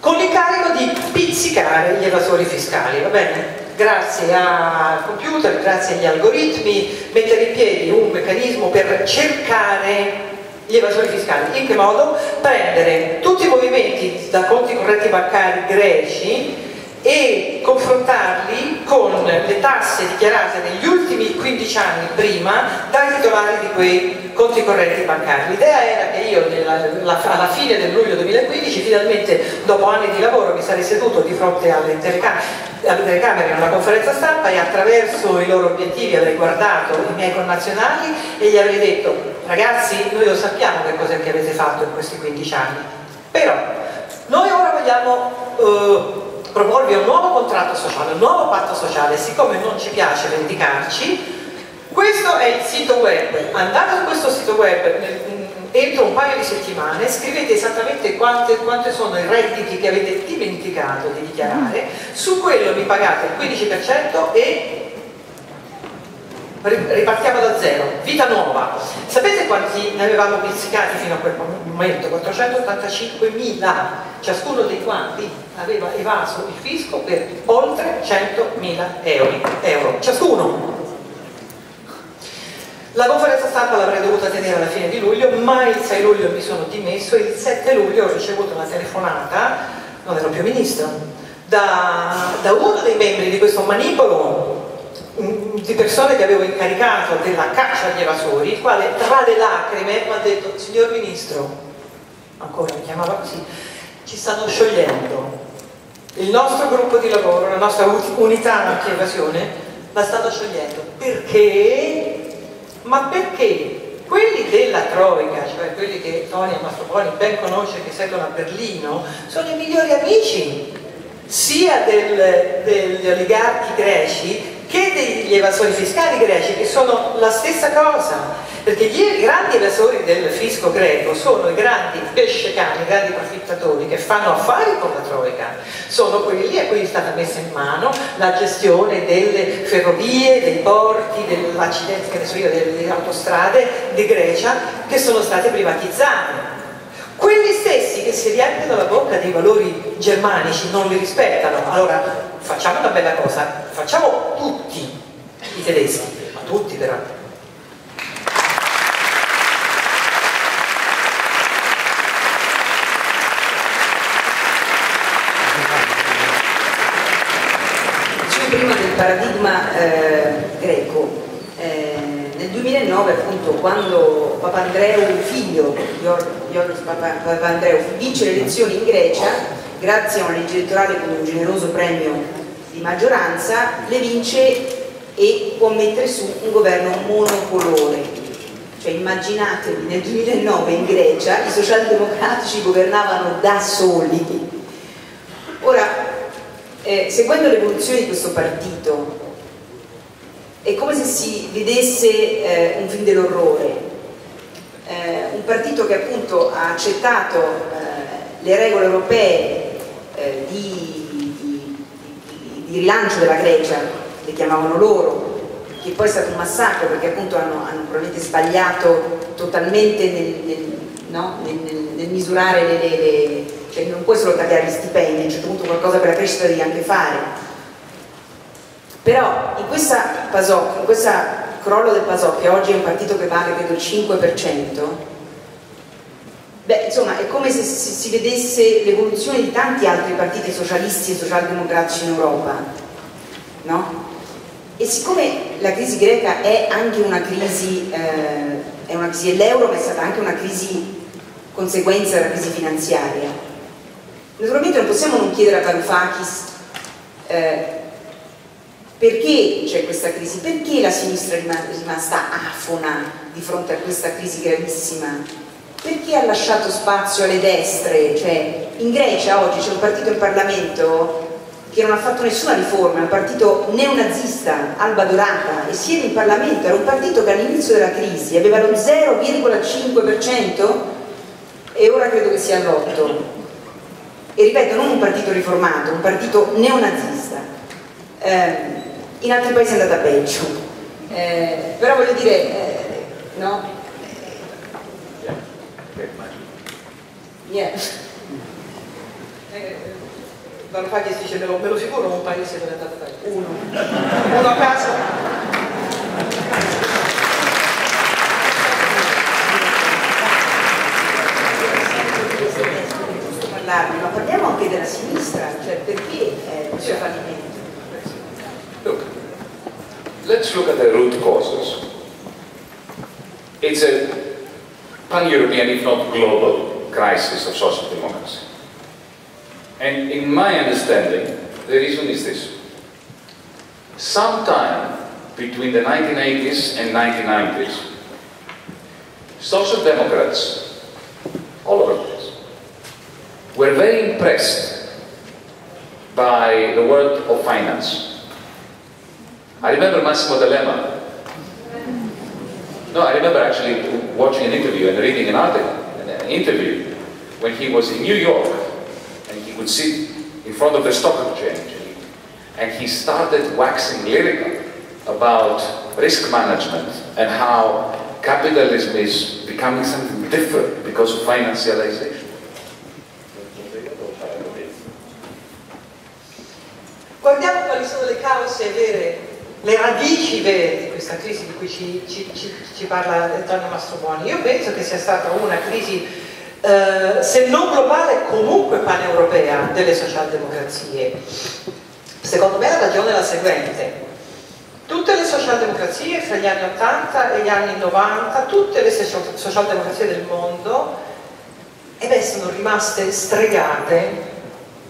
con l'incarico di pizzicare gli evasori fiscali, va bene? Grazie al computer, grazie agli algoritmi, mettere in piedi un meccanismo per cercare gli evasori fiscali. In che modo? Prendere tutti i movimenti da conti correnti bancari greci e confrontarli con le tasse dichiarate negli ultimi 15 anni prima dai titolari di quei conti correnti bancari. L'idea era che io alla fine del luglio 2015 finalmente dopo anni di lavoro mi sarei seduto di fronte alle telecamere alle telecamere in una conferenza stampa e attraverso i loro obiettivi avrei guardato i miei connazionali e gli avrei detto ragazzi noi lo sappiamo che cos'è che avete fatto in questi 15 anni però noi ora vogliamo eh, proporvi un nuovo contratto sociale, un nuovo patto sociale, siccome non ci piace vendicarci, questo è il sito web, andate su questo sito web entro un paio di settimane, scrivete esattamente quante, quante sono i redditi che avete dimenticato di dichiarare, su quello vi pagate il 15% e ripartiamo da zero, vita nuova. Sapete quanti ne avevamo pizzicati fino a quel momento? 485 mila, ciascuno dei quali aveva evaso il fisco per oltre 100 mila euro, euro, ciascuno. La conferenza stampa l'avrei dovuta tenere alla fine di luglio, ma il 6 luglio mi sono dimesso e il 7 luglio ho ricevuto una telefonata, non ero più ministro, da, da uno dei membri di questo manipolo di persone che avevo incaricato della caccia agli evasori, il quale tra le lacrime mi ha detto, signor Ministro, ancora mi chiamava così, ci stanno sciogliendo. Il nostro gruppo di lavoro, la nostra unità anti-evasione, la stanno sciogliendo. Perché? Ma perché quelli della Troica, cioè quelli che Tonia Mastropoli ben conosce, che seguono a Berlino, sono i migliori amici sia del, degli oligarchi greci che degli evasori fiscali greci, che sono la stessa cosa, perché i grandi evasori del fisco greco sono i grandi pescecani, i grandi profittatori che fanno affari con la Troica, sono quelli a cui è stata messa in mano la gestione delle ferrovie, dei porti, ne so io, delle autostrade di Grecia, che sono state privatizzate quelli stessi che si riempiono la bocca dei valori germanici non li rispettano. Allora facciamo una bella cosa, facciamo tutti i tedeschi, ma tutti però. prima del paradigma eh, greco. Nel 2009 appunto quando Papandreou figlio, Giorgos Papandreou vince le elezioni in Grecia grazie a una legge elettorale con un generoso premio di maggioranza le vince e può mettere su un governo monocolore cioè immaginatevi nel 2009 in Grecia i socialdemocratici governavano da soli. Ora eh, seguendo l'evoluzione di questo partito è come se si vedesse eh, un film dell'orrore, eh, un partito che appunto ha accettato eh, le regole europee eh, di, di, di, di, rilancio della Grecia, le chiamavano loro, che poi è stato un massacro perché appunto hanno, hanno probabilmente sbagliato totalmente nel, nel, no? nel, nel misurare le, le, le, cioè non puoi solo tagliare gli stipendi, a un certo punto qualcosa per la crescita devi anche fare però in questa PASOK, in questa crollo del PASOK, che oggi è un partito che vale credo il 5%, beh, insomma, è come se si vedesse l'evoluzione di tanti altri partiti socialisti e socialdemocratici in Europa, no? E siccome la crisi greca è anche una crisi, eh, è una crisi dell'euro, ma è stata anche una crisi conseguenza della crisi finanziaria, naturalmente non possiamo non chiedere a Varoufakis eh, perché c'è questa crisi? Perché la sinistra è rimasta afona di fronte a questa crisi gravissima? Perché ha lasciato spazio alle destre? Cioè, in Grecia oggi c'è un partito in Parlamento che non ha fatto nessuna riforma, è un partito neonazista, Alba Dorata, e siede in Parlamento, era un partito che all'inizio della crisi aveva lo 0,5% e ora credo che sia l'8%. e ripeto non un partito riformato, un partito neonazista. Eh, in altri paesi è andata peggio, eh, però voglio dire, eh, no? Yeah. Eh, Varoufakis dice me lo, me lo sicuro un paese dove è andato peggio. Uno. Uno a caso. ma parliamo anche della sinistra, cioè perché eh, questo fallimento? Look, let's look at the root causes. It's a pan-European, if not global, crisis of social democracy. And in my understanding, the reason is this. Sometime between the 1980s and 1990s, social democrats all over the place were very impressed by the world of finance. I remember Massimo D'Alema. No, I remember actually watching an interview and reading an article, an interview, when he was in New York and he would sit in front of the stock exchange and he started waxing lyrical about risk management and how capitalism is becoming something different because of financialization. Radici vere di questa crisi di cui ci, ci, ci, ci parla Antonio Mastrobuoni. Io penso che sia stata una crisi, eh, se non globale, comunque paneuropea delle socialdemocrazie. Secondo me la ragione è la seguente. Tutte le socialdemocrazie fra gli anni 80 e gli anni 90, tutte le socialdemocrazie del mondo, eh beh, sono rimaste stregate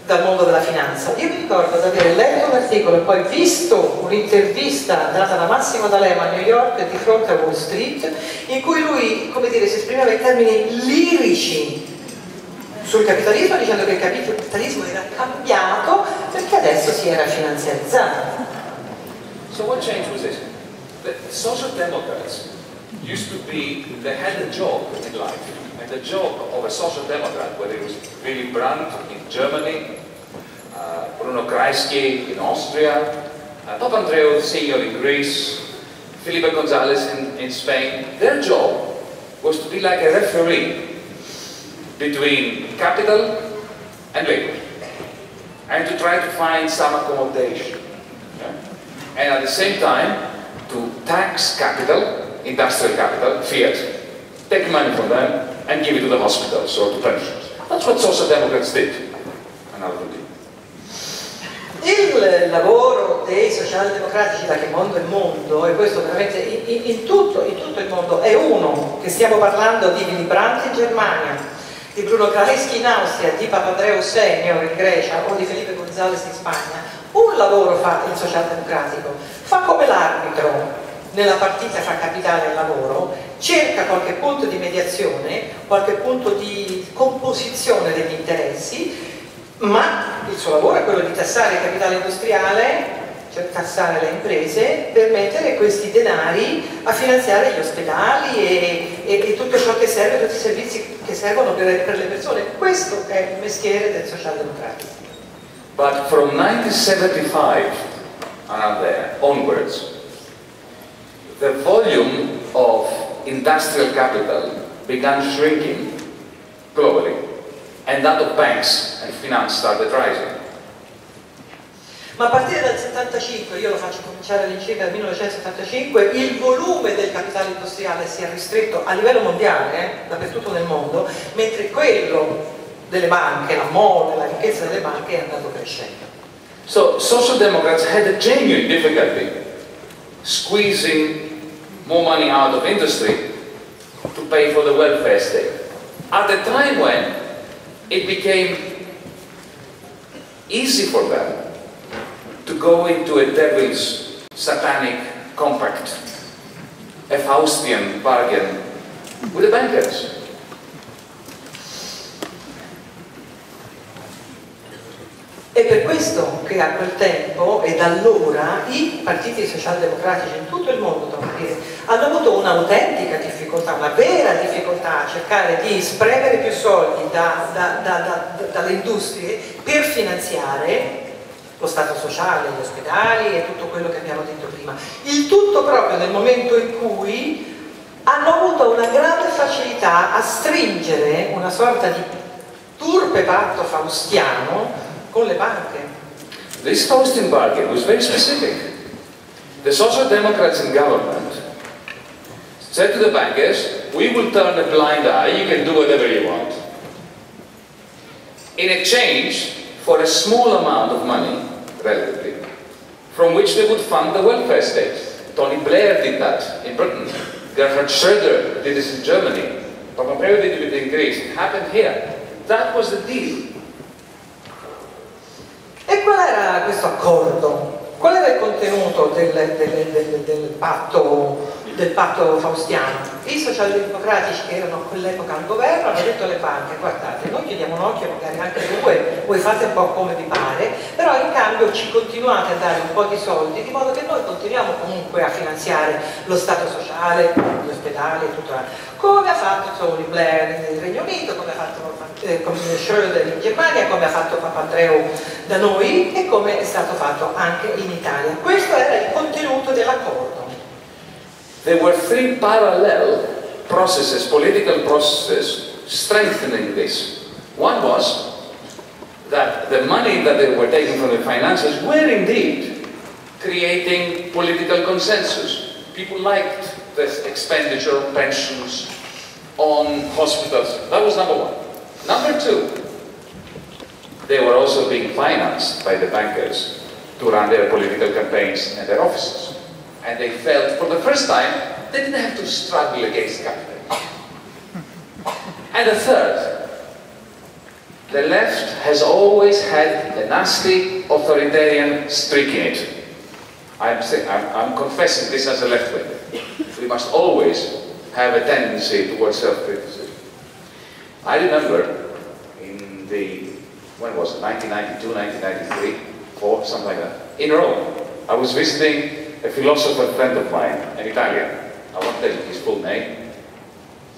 dal mondo della finanza. Io mi ricordo di aver letto un articolo e poi visto un'intervista data da Massimo D'Alema a New York di fronte a Wall Street in cui lui, come dire, si esprimeva in termini lirici sul capitalismo dicendo che il capitalismo era cambiato perché adesso si era finanziarizzato. So what change was this? The social democrats used to be, they had a job in life. The job of a social democrat, whether it was Willy Brandt in Germany, uh, Bruno Kreisky in Austria, uh, Papandreou Senior in Greece, Felipe Gonzalez in, in Spain, their job was to be like a referee between capital and labor and to try to find some accommodation. And at the same time, to tax capital, industrial capital, fiat, take money from them and give it to the hospitals or to pensions. That's what social democrats did. Il lavoro dei socialdemocratici da che mondo è mondo, e questo veramente in, in, tutto, in, tutto, il mondo, è uno, che stiamo parlando di Willy Brandt in Germania, di Bruno Kreisky in Austria, di Papandreou Senior in Grecia o di Felipe González in Spagna, un lavoro fa il socialdemocratico, fa come l'arbitro nella partita fra capitale e lavoro, cerca qualche punto di mediazione, qualche punto di composizione degli interessi, ma il suo lavoro è quello di tassare il capitale industriale, cioè tassare le imprese, per mettere questi denari a finanziare gli ospedali e, e, e tutto ciò che serve, tutti i servizi che servono per, per le persone. Questo è il mestiere del socialdemocratico. But from 1975 around there onwards, the volume of industrial capital began shrinking globally and that of banks and finance started rising. Ma a partire dal 75, io lo faccio cominciare all'incirca dal 1975, il volume del capitale industriale si è ristretto a livello mondiale, eh, dappertutto nel mondo, mentre quello delle banche, la mole, la ricchezza delle banche è andato crescendo. So social democrats had a genuine difficulty squeezing more money out of industry to pay for the welfare state. At the time when it became easy for them to go into a devil's satanic compact, a Faustian bargain with the bankers. È per questo che a quel tempo e da allora i partiti socialdemocratici in tutto il mondo dire, hanno avuto un'autentica difficoltà, una vera difficoltà a cercare di spremere più soldi da, da, da, da, dalle industrie per finanziare lo Stato sociale, gli ospedali e tutto quello che abbiamo detto prima. Il tutto proprio nel momento in cui hanno avuto una grande facilità a stringere una sorta di turpe patto faustiano con le banche. This Faustin bargain was very specific. The Social Democrats in government said to the bankers, we will turn a blind eye, you can do whatever you want. In exchange for a small amount of money, relatively, from which they would fund the welfare state. Tony Blair did that in Britain. Gerhard Schröder did this in Germany. Papandreou did it in Greece. It happened here. That was the deal. E qual era questo accordo? Qual era il contenuto del, del, del, del patto del patto faustiano. I socialdemocratici che erano a quell'epoca al governo hanno detto alle banche guardate noi chiediamo un occhio magari anche due, voi fate un po' come vi pare, però in cambio ci continuate a dare un po' di soldi di modo che noi continuiamo comunque a finanziare lo Stato sociale, gli ospedali e tutto l'altro. Come ha fatto Tony Blair nel Regno Unito, come ha fatto eh, Schröder in Germania, come ha fatto Papandreou da noi e come è stato fatto anche in Italia. Questo era il contenuto dell'accordo. There were three parallel processes, political processes, strengthening this. One was that the money that they were taking from the finances were indeed creating political consensus. People liked the expenditure of pensions on hospitals. That was number one. Number two, they were also being financed by the bankers to run their political campaigns and their offices and they felt for the first time they didn't have to struggle against capitalism. And the third, the left has always had a nasty authoritarian streak in it. I'm, I'm, I'm confessing this as a left winger. We must always have a tendency towards self-criticism. I remember in the, when was it, 1992, 1993, 4, something like that, in Rome. I was visiting a philosopher friend of mine, an Italian. I won't tell you his full name.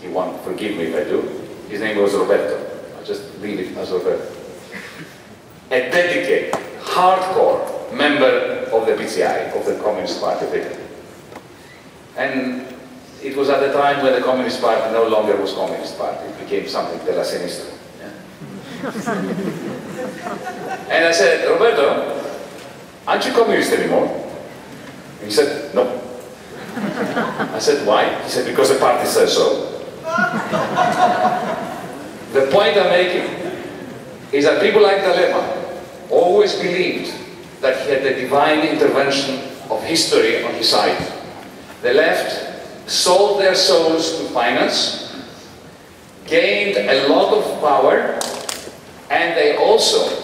He won't forgive me if I do. His name was Roberto. I'll just leave it as Roberto. A dedicated, hardcore member of the PCI, of the Communist Party of Italy. And it was at the time when the Communist Party no longer was Communist Party. It became something della sinistra. Yeah? and I said, Roberto, aren't you communist anymore? He said, no. I said, why? He said, because the party says so. the point I'm making is that people like D'Alema always believed that he had the divine intervention of history on his side. The left sold their souls to finance, gained a lot of power, and they also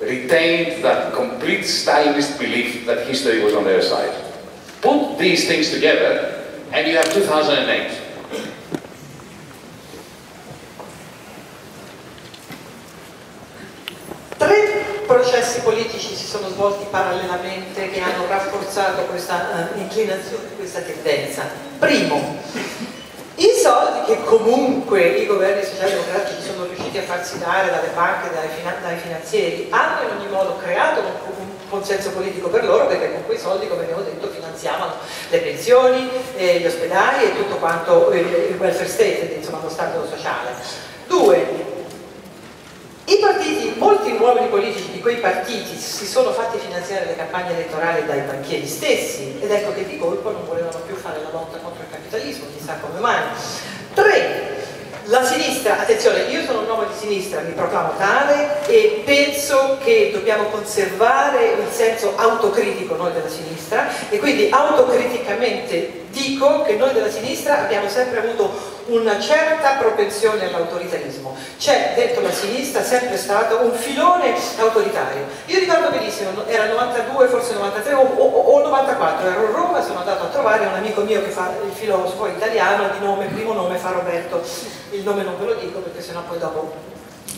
retained that complete Stalinist belief that history was on their side. Put these things together and you have 2008. Tre processi politici si sono svolti parallelamente che hanno rafforzato questa uh, inclinazione, questa tendenza. Primo, i soldi che comunque i governi socialdemocratici sono riusciti a farsi dare dalle banche, dai, dai finanzieri, hanno in ogni modo creato un, un, consenso politico per loro perché con quei soldi, come abbiamo detto, finanziavano le pensioni, eh, gli ospedali e tutto quanto il, il welfare state, insomma lo Stato sociale. Due, i partiti, molti uomini politici di quei partiti si sono fatti finanziare le campagne elettorali dai banchieri stessi ed ecco che di colpo non volevano più fare la lotta contro il capitalismo, chissà come mai. Tre, la sinistra, attenzione, io sono un uomo di sinistra, mi proclamo tale e penso che dobbiamo conservare il senso autocritico noi della sinistra e quindi autocriticamente dico che noi della sinistra abbiamo sempre avuto una certa propensione all'autoritarismo. C'è dentro la sinistra sempre stato un filone autoritario. Io ricordo benissimo, era 92, forse 93 o, o, o 94, ero a Roma, sono andato a trovare un amico mio che fa il filosofo italiano di nome, primo nome fa Roberto, il nome non ve lo dico perché sennò poi dopo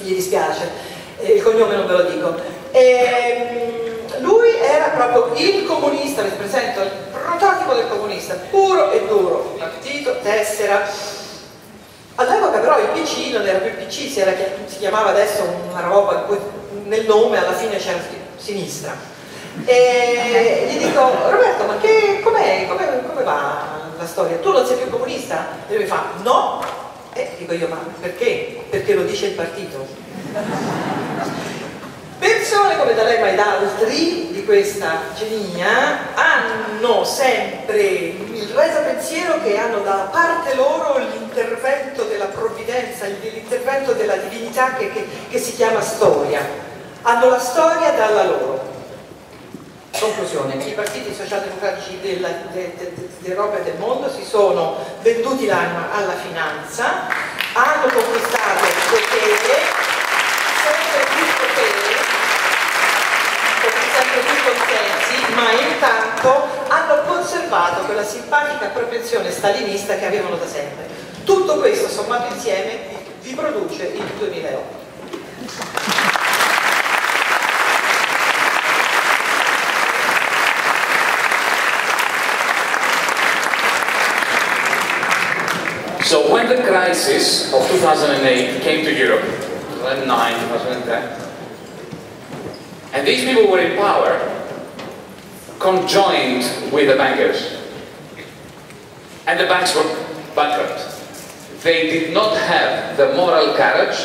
gli dispiace, eh, il cognome non ve lo dico. E, ehm, lui era proprio il comunista, vi presento il prototipo del comunista, puro e duro, partito, tessera, All'epoca però il PC non era più il PC, si, era, si chiamava adesso una roba, nel nome alla fine c'era sinistra. E gli dico, Roberto, ma che, com'è, com'è, come va la storia? Tu non sei più comunista? E lui mi fa, no. E dico io, ma perché? Perché lo dice il partito. Persone come D'Alema ed altri di questa genia hanno sempre il reso pensiero che hanno da parte loro l'intervento della provvidenza, l'intervento della divinità che, che, che si chiama storia. Hanno la storia dalla loro. Conclusione, i partiti socialdemocratici d'Europa e del mondo si sono venduti l'anima alla finanza, hanno conquistato il potere, sempre più potere, sempre consensi, ma intanto hanno conservato quella simpatica propensione stalinista che avevano da sempre. Tutto questo sommato insieme vi produce il 2008. So when the crisis of 2008 came to Europe, 2009, 2010, and these people were in power, conjoined with the bankers, and the banks were bankrupt. They did not have the moral courage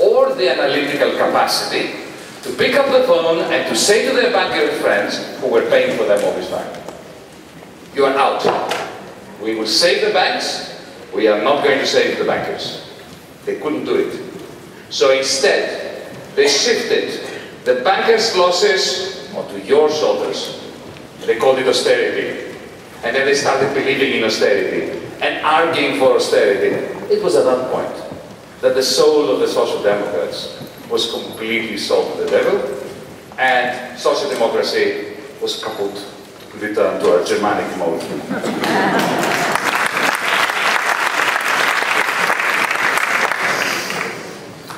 or the analytical capacity to pick up the phone and to say to their banker friends who were paying for their mortgage back, you are out. We will save the banks, we are not going to save the bankers. They couldn't do it. So instead, they shifted the bankers' losses onto your shoulders. They called it austerity. And then they started believing in austerity and arguing for austerity. It was at that point that the soul of the Social Democrats was completely sold to the devil and social democracy was kaput, to return to our Germanic mode.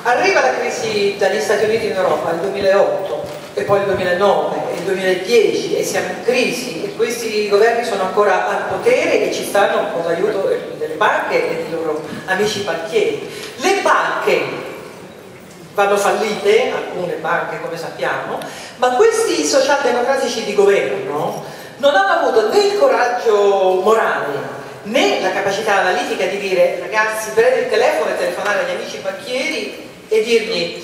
Arriva la crisi dagli Stati Uniti in Europa nel 2008 e poi il 2009 e il 2010 e siamo in crisi e questi governi sono ancora al potere e ci stanno con l'aiuto delle banche e dei loro amici banchieri. Le banche vanno fallite, alcune banche come sappiamo, ma questi socialdemocratici di governo non hanno avuto né il coraggio morale né la capacità analitica di dire ragazzi prendi il telefono e telefonare agli amici banchieri e dirgli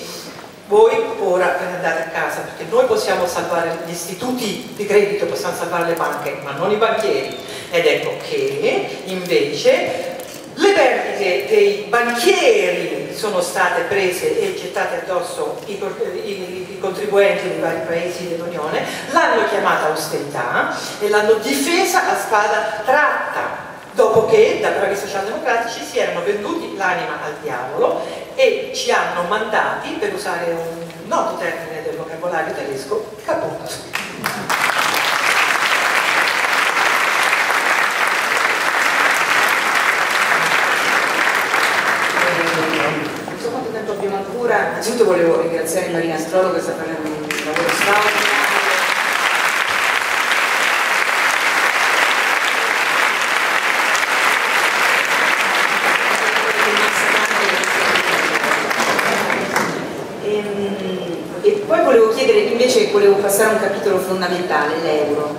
voi ora andate a casa perché noi possiamo salvare gli istituti di credito, possiamo salvare le banche, ma non i banchieri. Ed ecco che invece le perdite dei banchieri sono state prese e gettate addosso i, i, i contribuenti dei vari paesi dell'Unione, l'hanno chiamata austerità e l'hanno difesa a spada tratta dopo che da bravi socialdemocratici si erano venduti l'anima al diavolo e ci hanno mandati, per usare un noto termine del vocabolario tedesco, caput. Innanzitutto volevo ringraziare Marina Strolo che sta facendo un lavoro straordinario invece volevo passare a un capitolo fondamentale, l'euro.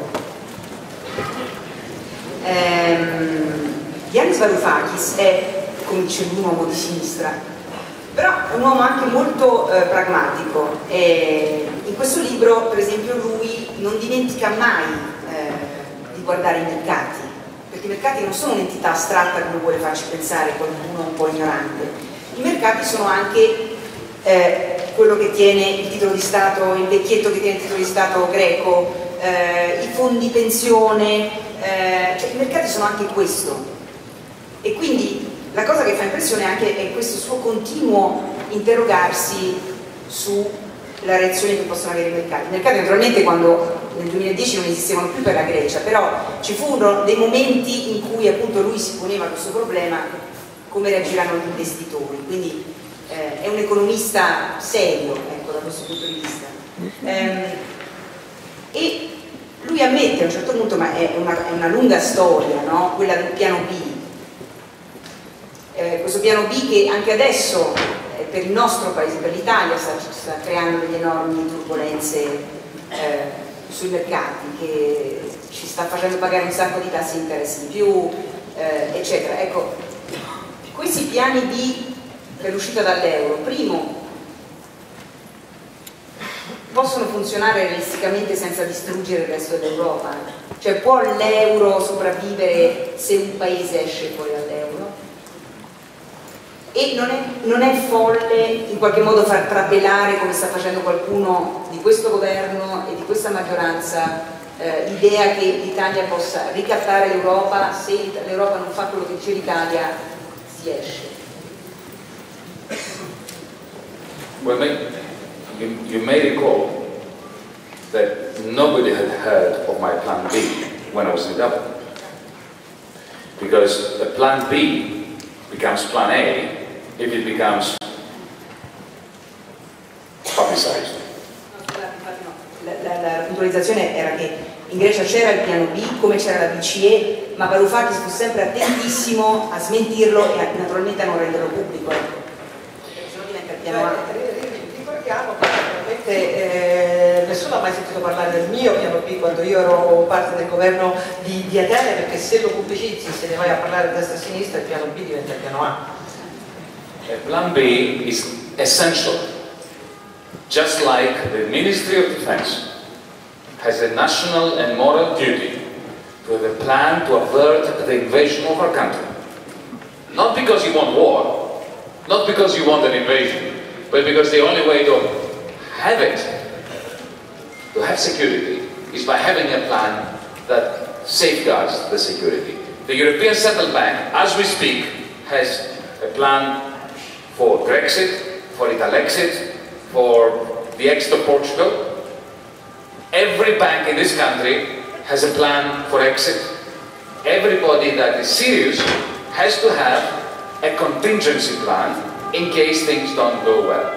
Ehm, Giannis Varoufakis è, come dice un uomo di sinistra, però è un uomo anche molto eh, pragmatico. E in questo libro, per esempio, lui non dimentica mai eh, di guardare i mercati, perché i mercati non sono un'entità astratta come vuole farci pensare qualcuno un po' ignorante. I mercati sono anche eh, quello che tiene il titolo di Stato, il vecchietto che tiene il titolo di Stato greco, eh, i fondi pensione, eh, cioè, i mercati sono anche questo. E quindi la cosa che fa impressione anche è questo suo continuo interrogarsi sulla reazione che possono avere i mercati. I mercati naturalmente quando nel 2010 non esistevano più per la Grecia, però ci furono dei momenti in cui appunto lui si poneva questo problema, come reagiranno gli investitori. Quindi eh, è un economista serio ecco, da questo punto di vista. Eh, e lui ammette a un certo punto, ma è una, è una lunga storia, no? quella del piano B, eh, questo piano B che anche adesso eh, per il nostro paese, per l'Italia, sta, sta, creando delle enormi turbulenze eh, sui mercati, che ci sta facendo pagare un sacco di tassi di interesse in più, eh, eccetera. Ecco, questi piani B per l'uscita dall'euro, primo, possono funzionare realisticamente senza distruggere il resto dell'Europa? Cioè può l'euro sopravvivere se un paese esce fuori dall'euro? E non è, non è, folle in qualche modo far trapelare, come sta facendo qualcuno di questo governo e di questa maggioranza, eh, l'idea che l'Italia possa ricattare l'Europa, se l'Europa non fa quello che dice l'Italia, si esce. Well, you, you may recall that nobody had heard of my plan B when I was in government. Because the plan B becomes plan A if it becomes publicized. La, puntualizzazione era che in Grecia c'era il piano B come c'era la BCE, ma Varoufakis fu sempre attentissimo a smentirlo e a, naturalmente a non renderlo pubblico. Perché se no diventa il piano A. Ricordiamo che eh, nessuno ha mai sentito parlare del mio piano B quando io ero parte del governo di, di Atene, perché se lo pubblicizzi, se ne vai a parlare a destra e a sinistra, il piano B diventa il piano A. plan B is essential. Just like the Ministry of Defense has a national and moral duty to have a plan to avert the invasion of our country. Not because you want war, not because you want an invasion, but because the only way to have it, to have security, is by having a plan that safeguards the security. The European Central Bank, as we speak, has a plan for Brexit, for Italexit, for the exit of Portugal. Every bank in this country has a plan for exit. Everybody that is serious has to have a contingency plan in case things don't go well.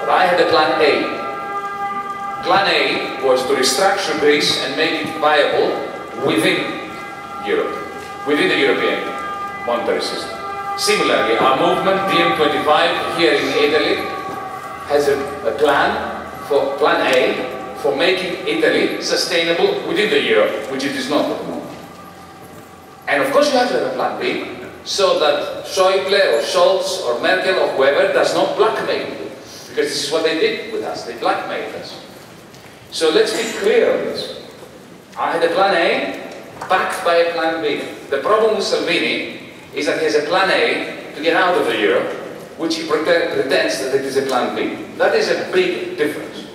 But I had a plan A. Plan A was to restructure Greece and make it viable within Europe, within the European monetary system. Similarly, our movement, DM25, here in Italy, has a, a plan for plan A for making Italy sustainable within the euro, which it is not at the moment. And of course you have to have a plan B, so that Schäuble or Scholz or Merkel or whoever does not blackmail you. Because this is what they did with us, they blackmailed us. So let's be clear on this. I had a plan A, backed by a plan B. The problem with Salvini is that he has a plan A to get out of the euro, which he pretends that it is a plan B. That is a big difference.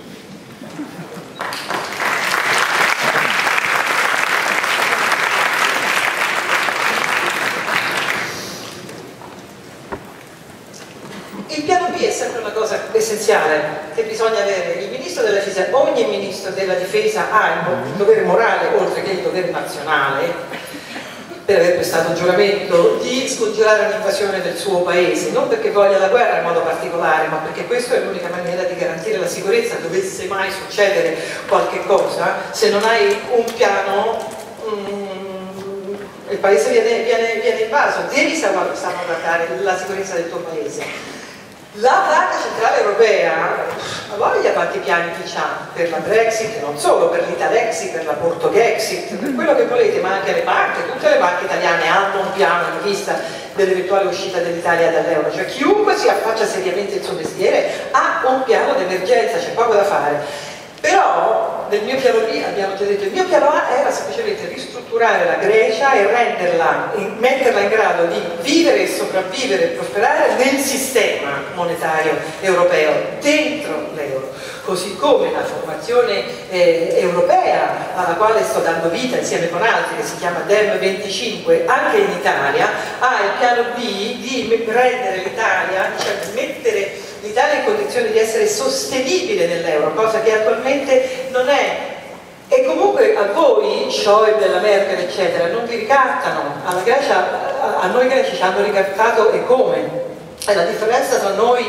Difesa, ogni ministro della difesa ha il dovere morale, oltre che il dovere nazionale, per aver prestato giuramento di scongiurare un'invasione del suo paese, non perché voglia la guerra in modo particolare, ma perché questa è l'unica maniera di garantire la sicurezza, dovesse mai succedere qualche cosa, se non hai un piano mm, il paese viene, viene, viene invaso, devi salvaguardare la sicurezza del tuo paese. La Banca Centrale Europea ha voglia quanti piani che ha per la Brexit, non solo per l'Italexit, per la Portoghexit, per quello che volete, ma anche le banche, tutte le banche italiane hanno un piano in vista dell'eventuale uscita dell'Italia dall'euro, cioè chiunque si affaccia seriamente il suo mestiere ha un piano d'emergenza, c'è poco da fare. Però nel mio piano B abbiamo già detto, il mio piano A era semplicemente ristrutturare la Grecia e renderla, metterla in grado di vivere sopravvivere e prosperare nel sistema monetario europeo, dentro l'euro. Così come la formazione eh, europea alla quale sto dando vita insieme con altri, che si chiama DEM 25, anche in Italia, ha il piano B di rendere l'Italia, cioè mettere l'Italia è in condizione di essere sostenibile nell'euro, cosa che attualmente non è. E comunque a voi, Schäuble, la Merkel, eccetera, non vi ricattano, Grecia, a noi greci ci hanno ricattato e come? E la differenza tra noi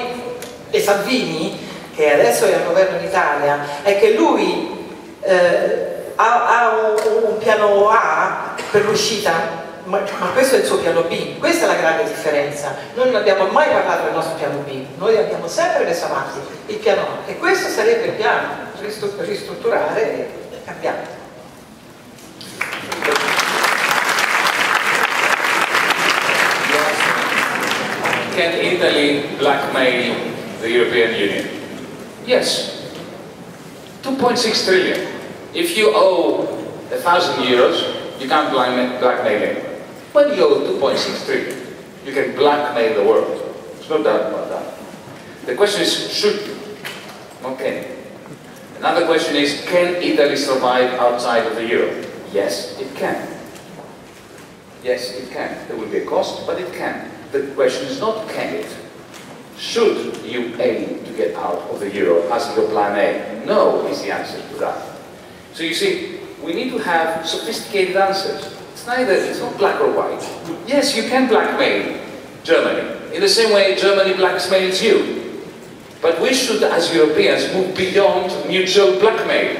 e Salvini, che adesso è al governo in Italia, è che lui eh, ha, ha un, un piano A per l'uscita ma, ma, questo è il suo piano B, questa è la grande differenza. Noi non abbiamo mai parlato del nostro piano B, noi abbiamo sempre messo avanti il piano A e questo sarebbe il piano, ristrutturare e cambiare. Can Italy blackmail the European Union? Yes. 2.6 trillion. If you owe a thousand euros, you can't blackmail it. When you owe 2.6 trillion, you can blackmail the world. There's no doubt about that. The question is, should you? Okay. Another question is, can Italy survive outside of the euro? Yes, it can. Yes, it can. There will be a cost, but it can. The question is not can it. Should you aim to get out of the euro as your plan A? No is the answer to that. So you see, we need to have sophisticated answers. It's neither, it's not black or white. Yes, you can blackmail Germany. In the same way Germany blackmails you. But we should, as Europeans, move beyond mutual blackmail.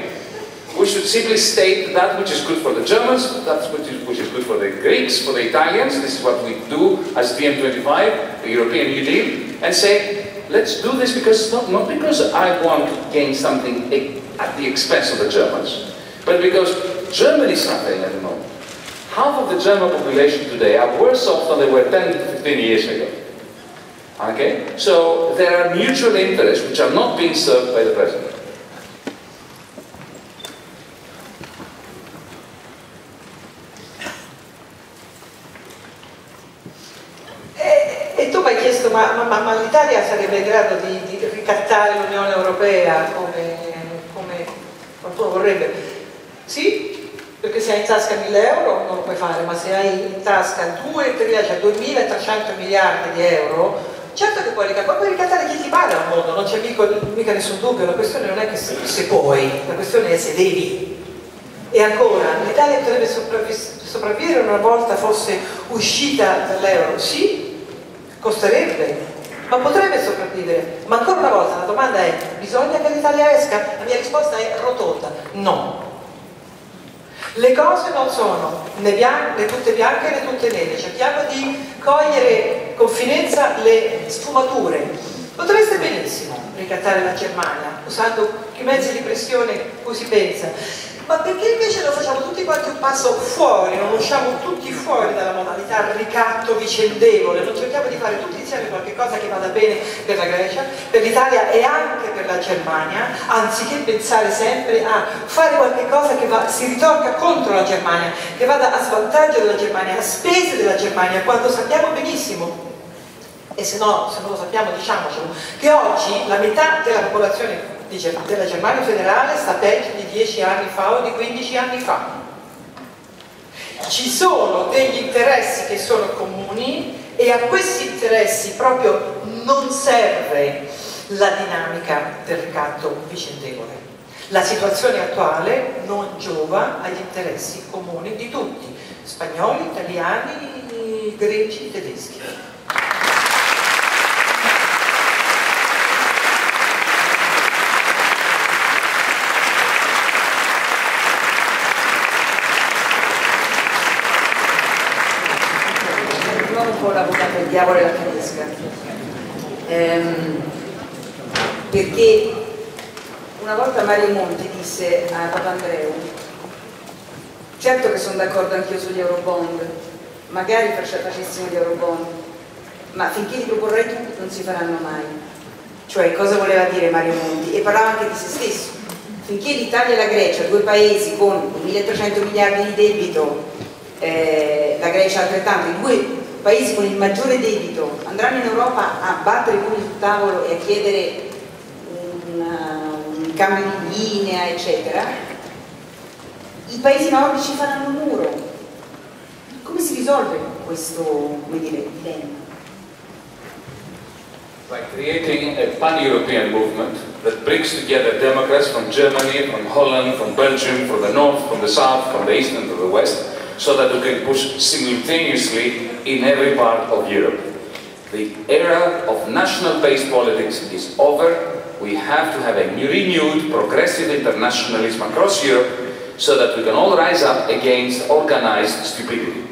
We should simply state that which is good for the Germans, that which is, which is good for the Greeks, for the Italians, this is what we do as DiEM25, the European Union, and say, let's do this because not, not because I want to gain something at the expense of the Germans, but because Germany is suffering at the moment. Half of the German population today are worse off than they were 10, 15 years ago. Okay? So there are mutual interests which are not being served by the President. ma, ma, ma l'Italia sarebbe in grado di, di ricattare l'Unione Europea come, come, qualcuno vorrebbe? Sì, perché se hai in tasca 1000 euro non lo puoi fare, ma se hai in tasca 2, 3, cioè 2300 miliardi di euro, certo che puoi ricattare, puoi ricattare chi ti pare al mondo, non c'è mica, mica, nessun dubbio, la questione non è che se, se puoi, la questione è se devi. E ancora, l'Italia potrebbe sopravvivere una volta fosse uscita dall'euro? Sì, costerebbe, ma potrebbe sopravvivere. Ma ancora una volta la domanda è, bisogna che l'Italia esca? La mia risposta è rotonda, no. Le cose non sono né, bianche, né tutte bianche né tutte nere, cerchiamo di cogliere con finezza le sfumature. Potreste benissimo ricattare la Germania usando i mezzi di pressione cui si pensa, ma perché invece lo facciamo tutti quanti un passo fuori, non usciamo tutti fuori dalla modalità ricatto vicendevole, non cerchiamo di fare tutti insieme qualcosa che vada bene per la Grecia, per l'Italia e anche per la Germania, anziché pensare sempre a fare qualcosa che va, si ritorca contro la Germania, che vada a svantaggio della Germania, a spese della Germania, quando sappiamo benissimo e se no, se non lo sappiamo diciamocelo, che oggi la metà della popolazione della Germania federale sta peggio di 10 anni fa o di 15 anni fa. Ci sono degli interessi che sono comuni e a questi interessi proprio non serve la dinamica del ricatto vicendevole. La situazione attuale non giova agli interessi comuni di tutti, spagnoli, italiani, greci, tedeschi. Diavolo e la tedesca. Ehm, perché una volta Mario Monti disse a Papandreou certo che sono d'accordo anch'io sugli Eurobond magari facessimo gli Eurobond ma finché li proporrai tu non si faranno mai. Cioè cosa voleva dire Mario Monti? E parlava anche di se stesso. Finché l'Italia e la Grecia, due paesi con 1300 miliardi di debito eh, la Grecia altrettanto, i due paesi con il maggiore debito andranno in Europa a battere i pugni sul tavolo e a chiedere un, un cambio di linea, eccetera, i paesi nordici faranno un muro. Come si risolve questo dire, dilemma? By creating a pan-European movement that brings together Democrats from Germany, from Holland, from Belgium, from the north, from the south, from the east and from the west, so that we can push simultaneously in every part of Europe. The era of national-based politics is over. We have to have a renewed progressive internationalism across Europe so that we can all rise up against organized stupidity.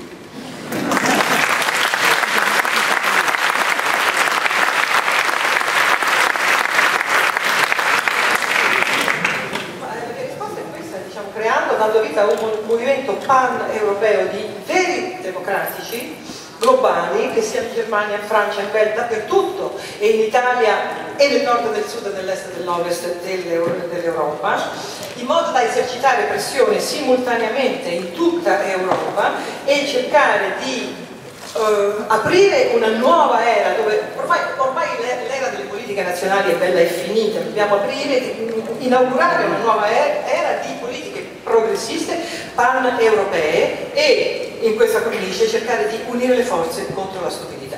Pan-europeo di veri democratici globali che sia in Germania, in Francia, in Belgio, dappertutto e in Italia e nel nord, del sud, dell'est e dell'ovest dell'Europa, in modo da esercitare pressione simultaneamente in tutta Europa e cercare di Uh, aprire una nuova era dove ormai, ormai l'era delle politiche nazionali è bella e finita, dobbiamo aprire, inaugurare una nuova era di politiche progressiste pan-europee e in questa cornice cercare di unire le forze contro la stupidità.